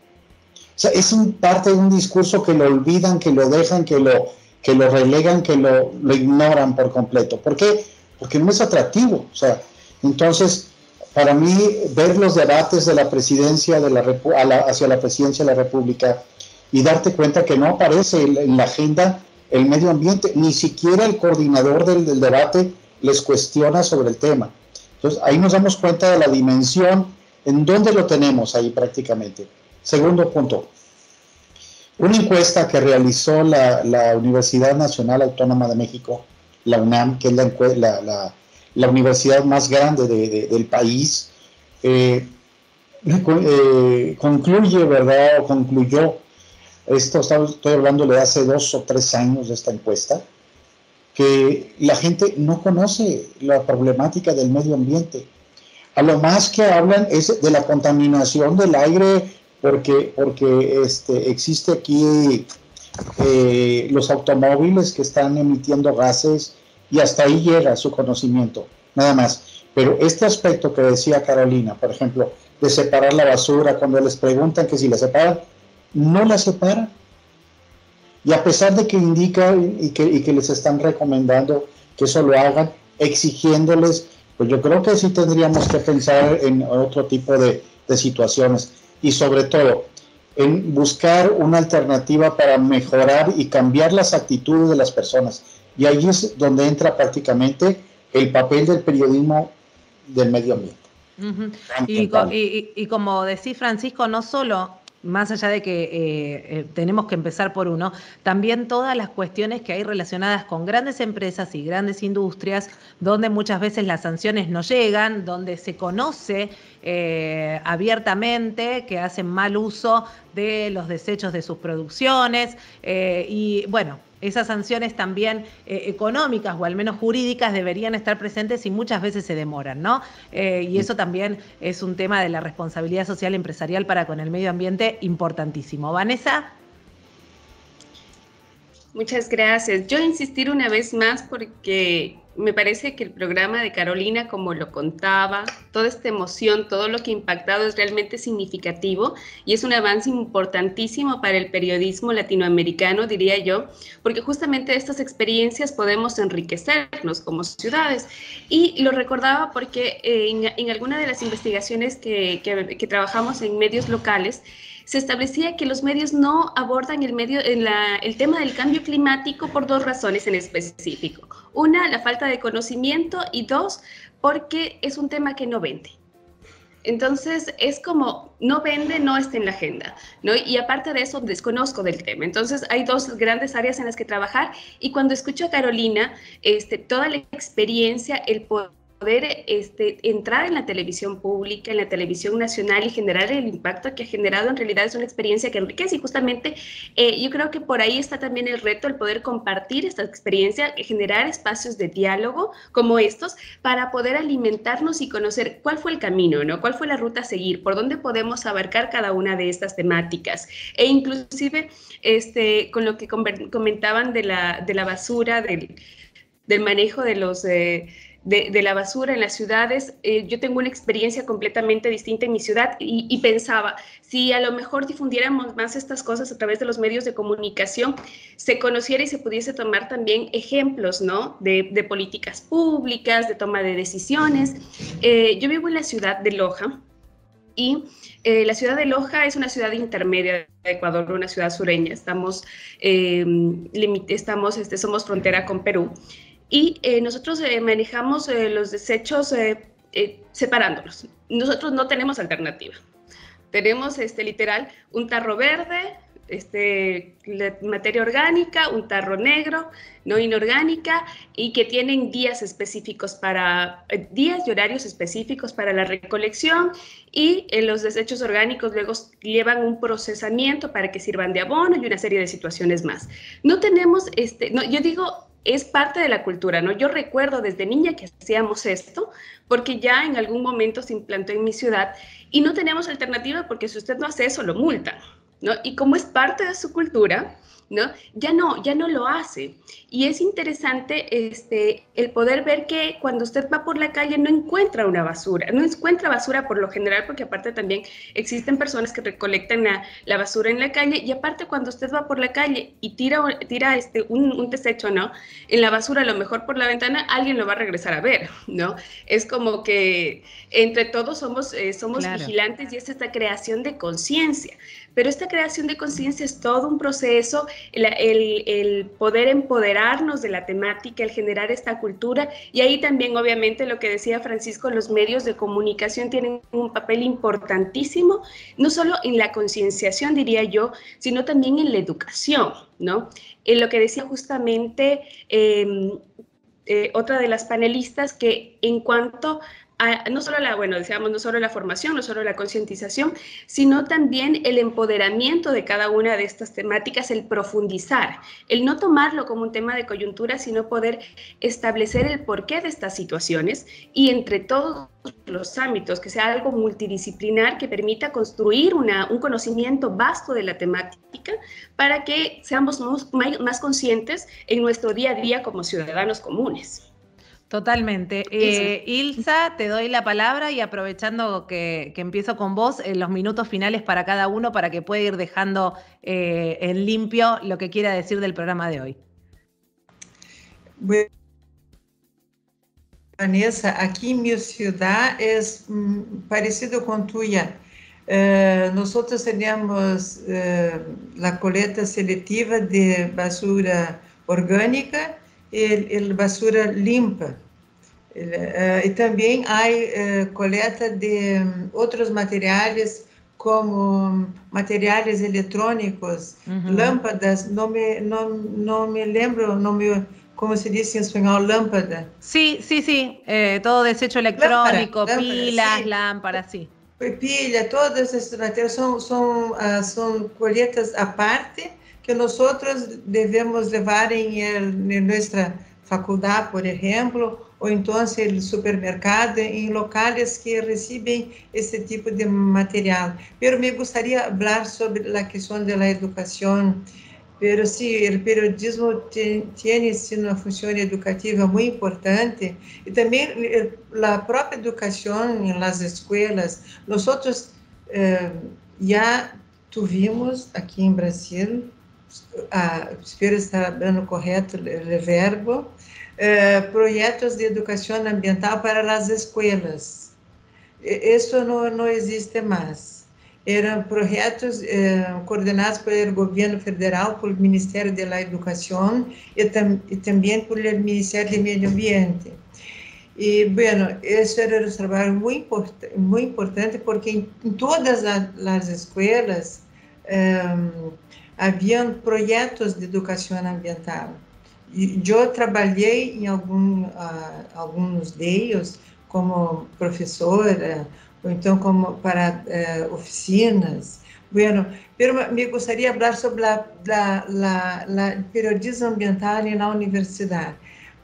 O sea, es un, parte de un discurso que lo olvidan, que lo dejan, que lo, que lo relegan, que lo, lo ignoran por completo. ¿Por qué? Porque no es atractivo. O sea, entonces, para mí, ver los debates de la presidencia de la, hacia la presidencia de la República y darte cuenta que no aparece en, la agenda el medio ambiente, ni siquiera el coordinador del, debate les cuestiona sobre el tema. Entonces, ahí nos damos cuenta de la dimensión en dónde lo tenemos ahí prácticamente. Segundo punto. Una encuesta que realizó la, la Universidad Nacional Autónoma de México la UNAM, que es la, la, universidad más grande del país, eh, eh, concluye, ¿verdad? O concluyó, esto estoy hablando de hace dos o tres años de esta encuesta, que la gente no conoce la problemática del medio ambiente. A lo más que hablan es de la contaminación del aire, porque, porque este, existe aquí eh, los automóviles que están emitiendo gases y hasta ahí llega su conocimiento, nada más. Pero este aspecto que decía Carolina, por ejemplo, de separar la basura, cuando les preguntan que si la separan, no la separan. Y a pesar de que indica y que, y que les están recomendando que eso lo hagan, exigiéndoles, pues yo creo que sí tendríamos que pensar en otro tipo de, de situaciones y sobre todo en buscar una alternativa para mejorar y cambiar las actitudes de las personas. Y ahí es donde entra prácticamente el papel del periodismo del medio ambiente. y, y, como decís, Francisco, no solo más allá de que eh, eh, tenemos que empezar por uno, también todas las cuestiones que hay relacionadas con grandes empresas y grandes industrias, donde muchas veces las sanciones no llegan, donde se conoce eh, abiertamente que hacen mal uso de los desechos de sus producciones y bueno, esas sanciones también eh, económicas o al menos jurídicas deberían estar presentes y muchas veces se demoran, ¿no? Eh, y eso también es un tema de la responsabilidad social empresarial para con el medio ambiente importantísimo. Vanessa. Muchas gracias. Yo insistir una vez más porque me parece que el programa de Carolina, como lo contaba, toda esta emoción, todo lo que ha impactado es realmente significativo y es un avance importantísimo para el periodismo latinoamericano, diría yo, porque justamente estas experiencias podemos enriquecernos como ciudades. Y lo recordaba porque en, en alguna de las investigaciones que, trabajamos en medios locales, se establecía que los medios no abordan el tema del cambio climático por dos razones en específico. Una, la falta de conocimiento y dos, porque es un tema que no vende. Entonces es como no vende, no está en la agenda, ¿no? Y aparte de eso desconozco del tema. Entonces hay dos grandes áreas en las que trabajar y cuando escucho a Carolina, este, toda la experiencia, el poder poder este, entrar en la televisión pública, en la televisión nacional y generar el impacto que ha generado en realidad es una experiencia que enriquece y justamente eh, yo creo que por ahí está también el reto, el poder compartir esta experiencia, generar espacios de diálogo como estos para poder alimentarnos y conocer cuál fue el camino, ¿no? cuál fue la ruta a seguir, por dónde podemos abarcar cada una de estas temáticas e inclusive este, con lo que comentaban de la, de la basura, del, del manejo de los... Eh, de, la basura en las ciudades, eh, yo tengo una experiencia completamente distinta en mi ciudad y, pensaba, si a lo mejor difundiéramos más estas cosas a través de los medios de comunicación, se conociera y se pudiese tomar también ejemplos, ¿no? De, políticas públicas, de toma de decisiones. Eh, yo vivo en la ciudad de Loja y eh, la ciudad de Loja es una ciudad intermedia de Ecuador, una ciudad sureña. Estamos, estamos este, somos frontera con Perú y eh, nosotros eh, manejamos eh, los desechos separándolos. Nosotros no tenemos alternativa. Tenemos este, literal un tarro verde, este, materia orgánica, un tarro negro, no inorgánica, y que tienen días específicos para, días y horarios específicos para la recolección, y los desechos orgánicos luego llevan un procesamiento para que sirvan de abono y una serie de situaciones más. No tenemos, este, no, yo digo, es parte de la cultura, ¿no? Yo recuerdo desde niña que hacíamos esto, porque ya en algún momento se implantó en mi ciudad y no tenemos alternativa porque si usted no hace eso, lo multan, ¿no? Y como es parte de su cultura, ¿no? Ya no, ya no lo hace. Y es interesante este, el poder ver que cuando usted va por la calle no encuentra una basura, no encuentra basura por lo general, porque aparte también existen personas que recolectan la, basura en la calle, y aparte cuando usted va por la calle y tira, tira este, un, desecho, ¿no? En la basura, a lo mejor por la ventana, alguien lo va a regresar a ver, ¿no? Es como que entre todos somos, eh, somos vigilantes y es esta creación de conciencia. Pero esta creación de conciencia es todo un proceso, el, poder empoderarnos de la temática, el generar esta cultura y ahí también obviamente lo que decía Francisco, los medios de comunicación tienen un papel importantísimo, no solo en la concienciación, diría yo, sino también en la educación, ¿no? En lo que decía justamente... Em, eh, otra de las panelistas que en cuanto no solo la, bueno, decíamos, no solo la formación, no solo la concientización, sino también el empoderamiento de cada una de estas temáticas, el profundizar, el no tomarlo como un tema de coyuntura, sino poder establecer el porqué de estas situaciones y entre todos los ámbitos, que sea algo multidisciplinar que permita construir una, un conocimiento vasto de la temática para que seamos más conscientes en nuestro día a día como ciudadanos comunes. Totalmente. Eh, Ilsa, te doy la palabra y aprovechando que, empiezo con vos, en los minutos finales para cada uno para que pueda ir dejando eh, en limpio lo que quiera decir del programa de hoy. Bueno, Vanessa, aquí en mi ciudad es mm, parecido con tuya. Eh, nosotros tenemos la coleta selectiva de basura orgânica e basura limpa. Uh, e também há uh, coleta de um, outros materiais, como materiais eletrônicos, uhum. lâmpadas, não me, não, não me lembro não me, como se diz em espanhol, lâmpada. Sim, sim, sim. Eh, todo desecho eletrônico, lámpara, pilas, sí. lámparas, sim. Pilha, todos esses materiais são, são, uh, são colhetas à parte que nós devemos levar em, em nossa faculdade, por exemplo, ou então no supermercado, em locais que recebem esse tipo de material. Pero me gostaria de falar sobre a questão da educação. Pero sí, o periodismo sido uma função educativa muito importante e também a própria educação nas escolas. Nós eh, já tivemos aqui em Brasil ah, espero estar dando correto o verbo, eh, projetos de educação ambiental para as escolas. Isso não, não existe mais. Eram projetos eh, coordenados pelo governo federal, pelo Ministério da Educação e, tam, e também pelo Ministério do Meio Ambiente. E, bueno, esse era um trabalho muito, import muito importante, porque em, em todas as, as escolas, um, haviam projetos de educação ambiental. E eu trabalhei em algum, uh, alguns deles como professora, ou então como para uh, oficinas. Bueno, pero me gostaria de falar sobre o periodismo ambiental na universidade.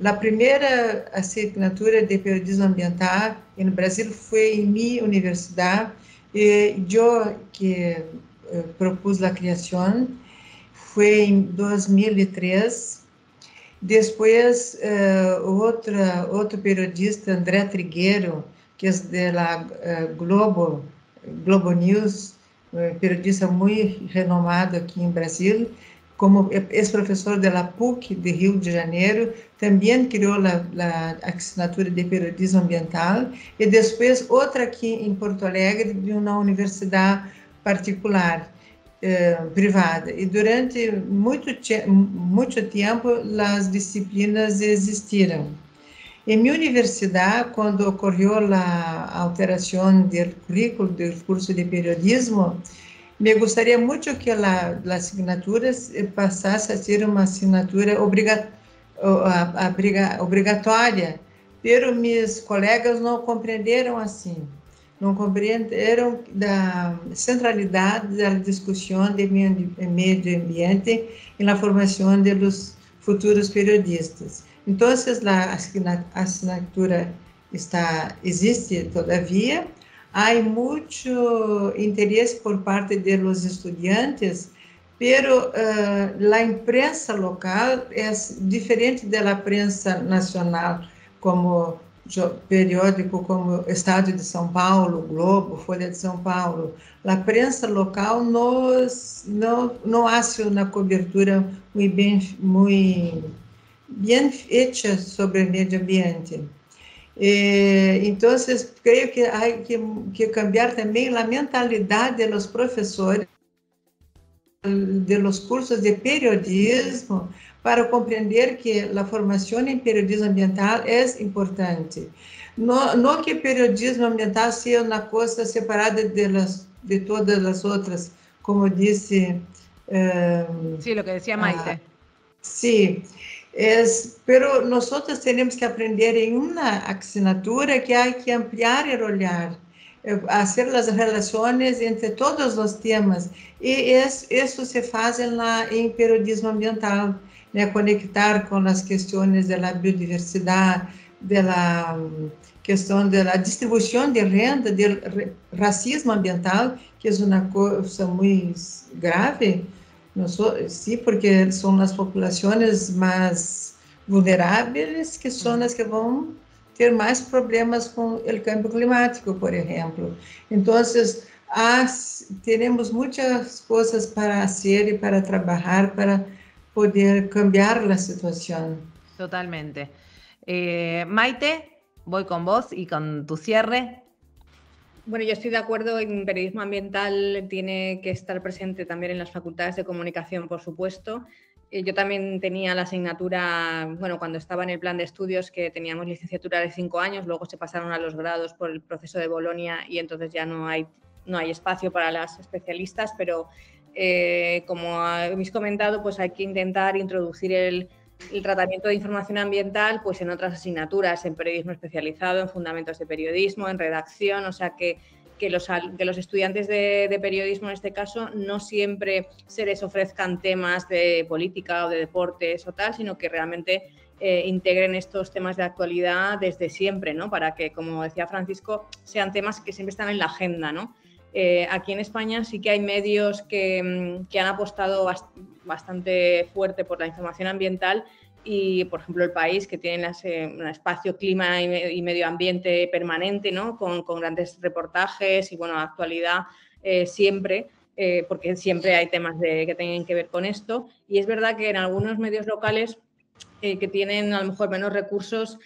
A primeira assinatura de periodismo ambiental no Brasil foi em minha universidade, e eu que uh, propus a criação, foi em 2003. Depois, uh, outra, outro periodista, André Trigueiro, que é da uh, Globo, Globo News, periodista muito renomado aqui em Brasil, como ex-professor da PUC de Rio de Janeiro, também criou a assinatura de periodismo ambiental, e depois outra aqui em Porto Alegre, de uma universidade particular. Eh, privada. E durante muito, muito tempo, as disciplinas existiram. Em minha universidade, quando ocorreu a alteração do currículo do curso de periodismo, me gostaria muito que a, assinatura passasse a ser uma assinatura obriga, obrigatória, mas meus colegas não compreenderam assim não compreenderam da centralidade da discussão de meio ambiente na formação dos futuros periodistas. Então, a assinatura está existe todavia, há muito interesse por parte dos estudantes, pero uh, a imprensa local é diferente da prensa nacional, como periódico como Estado de São Paulo, Globo, Folha de São Paulo, a prensa local não, não hace uma cobertura muito bem, muito bem feita sobre o meio ambiente. Então, creio que há que, que cambiar também a mentalidade dos professores de los cursos de periodismo para compreender que a formação em periodismo ambiental é importante. Não, não que periodismo ambiental seja uma coisa separada de, las, de todas as outras, como disse. Um, sí, lo que decía Maite. Uh, sí, es, pero nosotros tenemos que aprender em uma assinatura que há que ampliar o olhar, fazer as relações entre todos os temas. E isso se faz na, em periodismo ambiental né, conectar com as questões da biodiversidade, da questão da distribuição de renda, do racismo ambiental, que é uma coisa muito grave, sim, porque são as populações mais vulneráveis, que são as que vão ter mais problemas com o cambio climático, por exemplo. Então, teremos muitas coisas para fazer e para trabalhar para poder cambiar a situação. Totalmente. Eh, Maite, voy con vos y con tu cierre. Bueno, yo estoy de acuerdo en periodismo ambiental tiene que estar presente también en las facultades de comunicación, por supuesto. Eh, yo también tenía la asignatura, bueno, cuando estaba en el plan de estudios que teníamos licenciatura de cinco años, luego se pasaron a los grados por el proceso de Bolonia y entonces ya no hay, no hay espacio para las especialistas, pero eh, como habéis comentado, pues hay que intentar introducir el, tratamiento de información ambiental pues en otras asignaturas, en periodismo especializado, en fundamentos de periodismo, en redacción, o sea que, que, los, que los, estudiantes de, periodismo en este caso no siempre se les ofrezcan temas de política o de deportes o tal, sino que realmente eh, integren estos temas de actualidad desde siempre, ¿no? Para que, como decía Francisco, sean temas que siempre están en la agenda, ¿no? Eh, aquí en España sí que hay medios que, mm, han apostado bastante fuerte por la información ambiental y, por ejemplo, el país que tiene un espacio clima y, medio ambiente permanente, ¿no? Con, grandes reportajes y, bueno, actualidad eh, siempre, eh, porque siempre hay temas que tienen que ver con esto. Y es verdad que en algunos medios locales eh, que tienen a lo mejor menos recursos,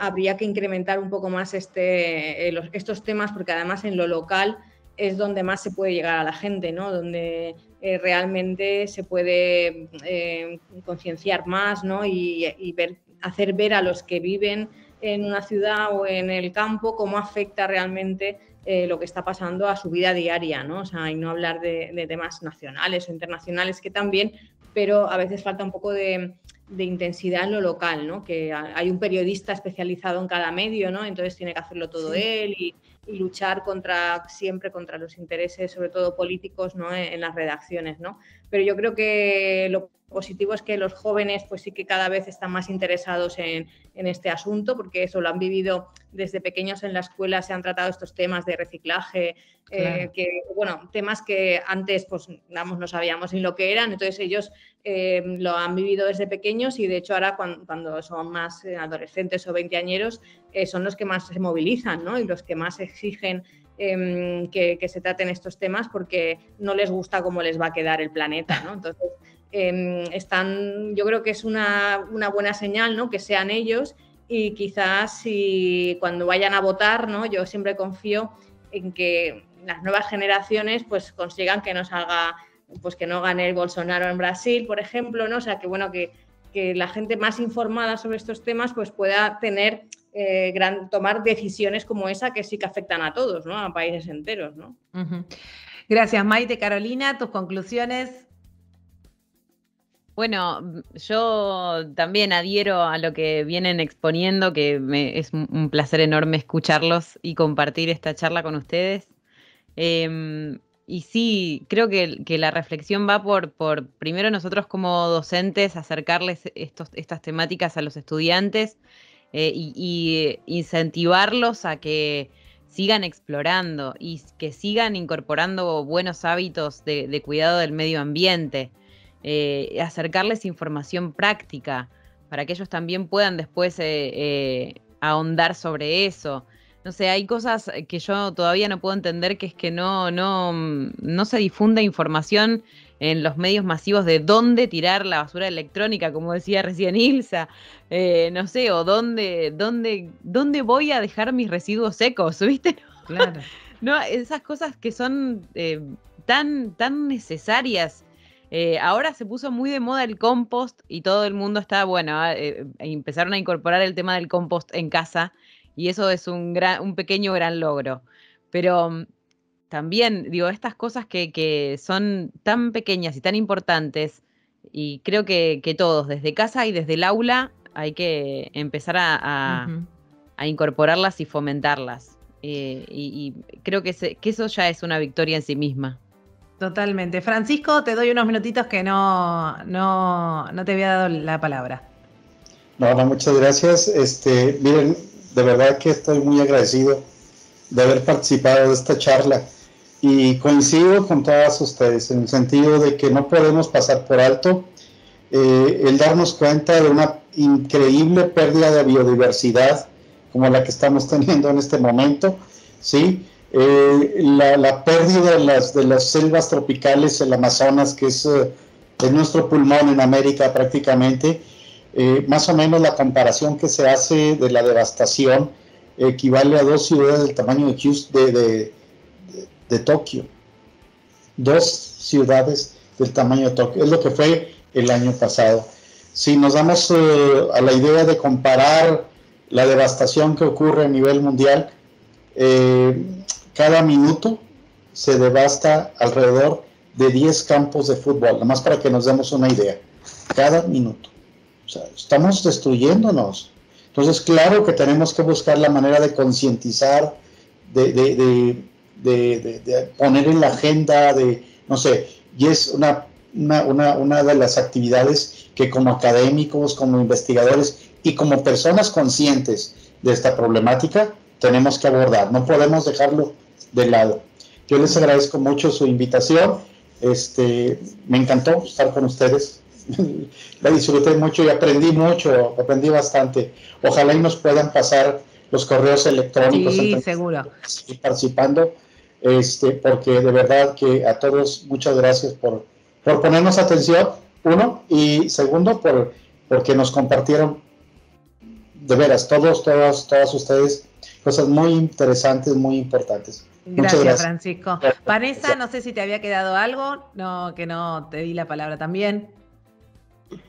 habría que incrementar un poco más este, estos temas, porque además en lo local es donde más se puede llegar a la gente, ¿no? Donde eh, realmente se puede eh, concienciar más ¿no? y, ver, hacer ver a los que viven en una ciudad o en el campo cómo afecta realmente eh, lo que está pasando a su vida diaria, ¿no? O sea, y no hablar de, temas nacionales o internacionales que también, pero a veces falta un poco de, de, intensidad en lo local, ¿no? Que hay un periodista especializado en cada medio, ¿no? Entonces tiene que hacerlo todo él y, y luchar contra siempre contra los intereses, sobre todo políticos, ¿no? en, las redacciones. ¿no? Pero yo creo que lo positivo es que los jóvenes pues sí que cada vez están más interesados en, en, este asunto, porque eso lo han vivido desde pequeños en la escuela, se han tratado estos temas de reciclaje, eh, que, bueno, temas que antes pues vamos, no sabíamos ni lo que eran, entonces ellos eh, lo han vivido desde pequeños y de hecho ahora cuando, son más eh, adolescentes o veinteañeros son los que más se movilizan ¿no? y los que más exigen em, que, que, se traten estos temas porque no les gusta cómo les va a quedar el planeta. ¿no? Entonces, Em, están, yo creo que es una, una, buena señal, ¿no? Que sean ellos y quizás si cuando vayan a votar, ¿no? Yo siempre confío en que las nuevas generaciones pues consigan que no salga, pues que no gane el Bolsonaro en Brasil, por ejemplo, ¿no? O sea, que bueno, que, que la gente más informada sobre estos temas pues pueda tener, eh, tomar decisiones como esa que sí que afectan a todos, ¿no? A países enteros, ¿no? Gracias, Maite. Carolina, tus conclusiones. Bueno, yo también adhiero a lo que vienen exponiendo, que es un placer enorme escucharlos y compartir esta charla con ustedes. Em, y sí, creo que, la reflexión va por, por, primero nosotros como docentes, acercarles estos, estas temáticas a los estudiantes eh, y, incentivarlos a que sigan explorando y que sigan incorporando buenos hábitos de cuidado del medio ambiente. Eh, acercarles información práctica para que ellos también puedan después eh, ahondar sobre eso. No sé, hay cosas que yo todavía no puedo entender, que es que no, no, no se difunde información en los medios masivos de dónde tirar la basura electrónica, como decía recién Ilsa, no sé, o dónde, dónde, dónde voy a dejar mis residuos secos, <laughs> ¿viste? Claro. no, esas cosas que son tan, tan necesarias eh, ahora se puso muy de moda el compost y todo el mundo está, bueno, eh, empezaron a incorporar el tema del compost en casa y eso es un, gran, un pequeño gran logro. Pero también, digo, estas cosas que, son tan pequeñas y tan importantes, y creo que, todos, desde casa y desde el aula, hay que empezar a, incorporarlas y fomentarlas. Eh, y, creo que eso ya es una victoria en sí misma. Totalmente. Francisco, te doy unos minutitos que no, no, no te había dado la palabra. No, no, muchas gracias. Este, miren, de verdad que estoy muy agradecido de haber participado de esta charla y coincido con todas ustedes en el sentido de que no podemos pasar por alto eh, el darnos cuenta de una increíble pérdida de biodiversidad como la que estamos teniendo en este momento, ¿sí? Eh, la, pérdida de las, de las selvas tropicales, el Amazonas, que es, eh, nuestro pulmón en América prácticamente, eh, más o menos la comparación que se hace de la devastación equivale a dos ciudades del tamaño de, de, de Tokio. Dos ciudades del tamaño de Tokio. Es lo que fue el año pasado. Si nos damos a la idea de comparar la devastación que ocurre a nivel mundial, eh, cada minuto se devasta alrededor de 10 campos de fútbol, nada más para que nos demos una idea. Cada minuto. Estamos destruyéndonos. Entonces, claro que tenemos que buscar la manera de concientizar, de, de, poner en la agenda, de, no sé, y es una, una, una de las actividades que como académicos, como investigadores y como personas conscientes de esta problemática, tenemos que abordar. No podemos dejarlo de lado. Yo les agradezco mucho su invitación. Este, me encantó estar con ustedes. <laughs> La disfruté mucho y aprendí mucho, aprendí bastante. Ojalá y nos puedan pasar los correos electrónicos. Sí, seguro. Participando, este, porque de verdad que a todos muchas gracias por, por ponernos atención, uno, y segundo, por porque nos compartieron de veras, todos, todas, todas ustedes cosas muy interesantes, muy importantes. Gracias, Francisco. Vanessa, no sé si te había quedado algo, no, que no te di la palabra también.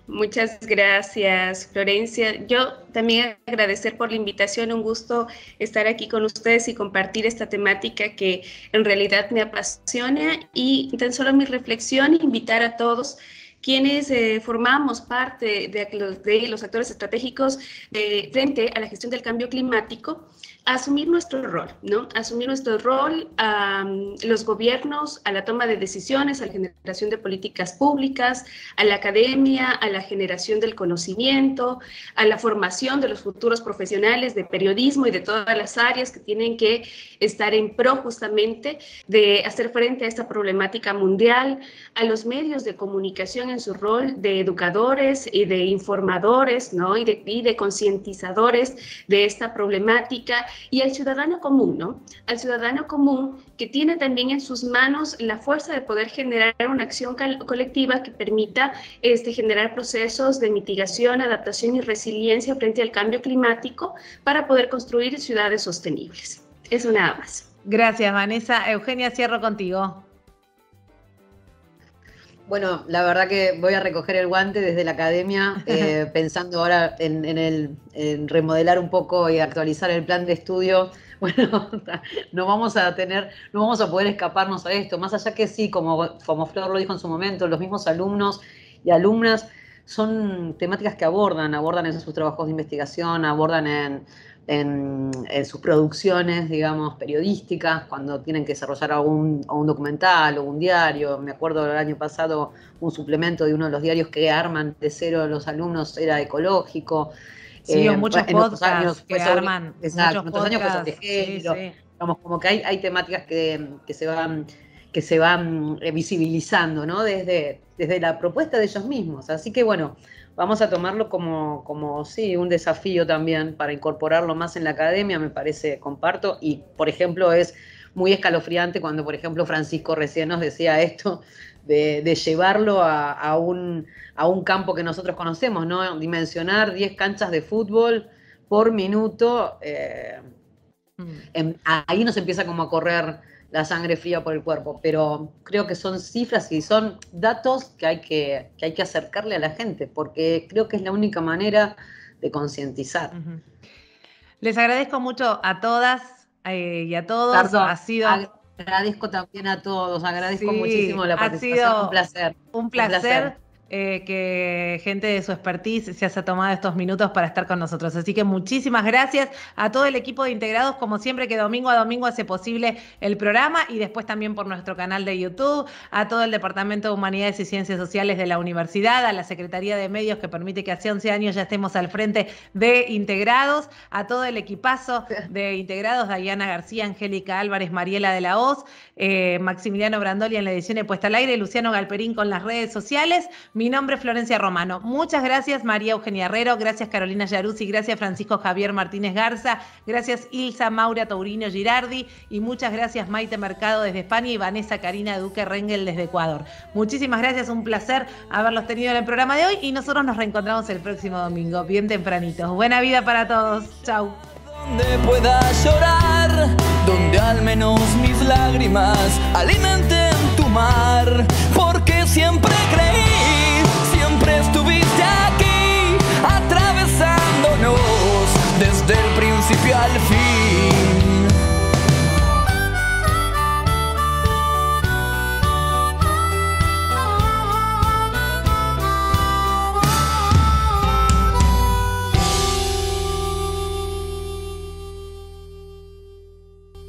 Muchas gracias, Florencia. Yo también agradecer por la invitación, un gusto estar aquí con ustedes y compartir esta temática que en realidad me apasiona y tan solo mi reflexión, invitar a todos quienes eh, formamos parte de, los actores estratégicos de, frente a la gestión del cambio climático, asumir nuestro rol, ¿no? Asumir nuestro rol a los gobiernos, a la toma de decisiones, a la generación de políticas públicas, a la academia, a la generación del conocimiento, a la formación de los futuros profesionales de periodismo y de todas las áreas que tienen que estar en pro justamente de hacer frente a esta problemática mundial, a los medios de comunicación en su rol de educadores y de informadores, ¿no? Y de, de concientizadores de esta problemática y al ciudadano común, ¿no? Al ciudadano común que tiene también en sus manos la fuerza de poder generar una acción colectiva que permita este, generar procesos de mitigación, adaptación y resiliencia frente al cambio climático para poder construir ciudades sostenibles. Eso nada más. Gracias, Vanessa. Eugenia, cierro contigo. Bueno, la verdad que voy a recoger el guante desde la academia, <laughs> eh, pensando ahora en, el, remodelar un poco y actualizar el plan de estudio. <laughs> Bueno, no vamos a tener, no vamos a poder escaparnos a esto, más allá que sí, como, como Flor lo dijo en su momento, los mismos alumnos y alumnas son temáticas que abordan, abordan en sus trabajos de investigación, abordan en en, sus producciones, digamos, periodísticas, cuando tienen que desarrollar algún, un documental o un diario. Me acuerdo el año pasado un suplemento de uno de los diarios que arman de cero los alumnos era ecológico. Sí, eh, muchos podcasts años que arman. Exacto, muchos, años fue sobre género. Digamos, como que hay, hay temáticas que, que se van que se van eh, visibilizando, ¿no? Desde, desde la propuesta de ellos mismos. Así que bueno, vamos a tomarlo como, como, sí, un desafío también para incorporarlo más en la academia, me parece, comparto, y por ejemplo es muy escalofriante cuando, por ejemplo, Francisco recién nos decía esto, de, llevarlo a, un, a un campo que nosotros conocemos, ¿no? Dimensionar 10 canchas de fútbol por minuto, eh, mm. ahí nos empieza como a correr la sangre fría por el cuerpo, pero creo que son cifras y son datos que hay que, hay que acercarle a la gente, porque creo que es la única manera de concientizar. Les agradezco mucho a todas eh, y a todos. ha sido... Agradezco también a todos, agradezco muchísimo la participación. un placer. Un placer. Eh, que gente de su expertise se haya tomado estos minutos para estar con nosotros. Así que muchísimas gracias a todo el equipo de integrados, como siempre que domingo a domingo hace posible el programa y después también por nuestro canal de YouTube, a todo el Departamento de Humanidades y Ciencias Sociales de la Universidad, a la Secretaría de Medios que permite que hace 11 años ya estemos al frente de integrados, a todo el equipazo de integrados, Diana García, Angélica Álvarez, Mariela de la Hoz, eh, Maximiliano Brandoli en la edición de Puesta al Aire, Luciano Galperín con las redes sociales. Mi nombre es Florencia Romano. Muchas gracias María Eugenia Herrero, gracias Carolina Yaruzzi, gracias Francisco Javier Martínez Garza, gracias Ilsa Maura Taurino Girardi y muchas gracias Maite Mercado desde España y Vanessa Karina Duque Rengel desde Ecuador. Muchísimas gracias, un placer haberlos tenido en el programa de hoy y nosotros nos reencontramos el próximo domingo, bien tempranito. Buena vida para todos. Chau. Donde pueda llorar, donde al menos mis lágrimas alimenten tu mar, porque siempre creo estuviste aquí atravesándonos desde el principio al fin.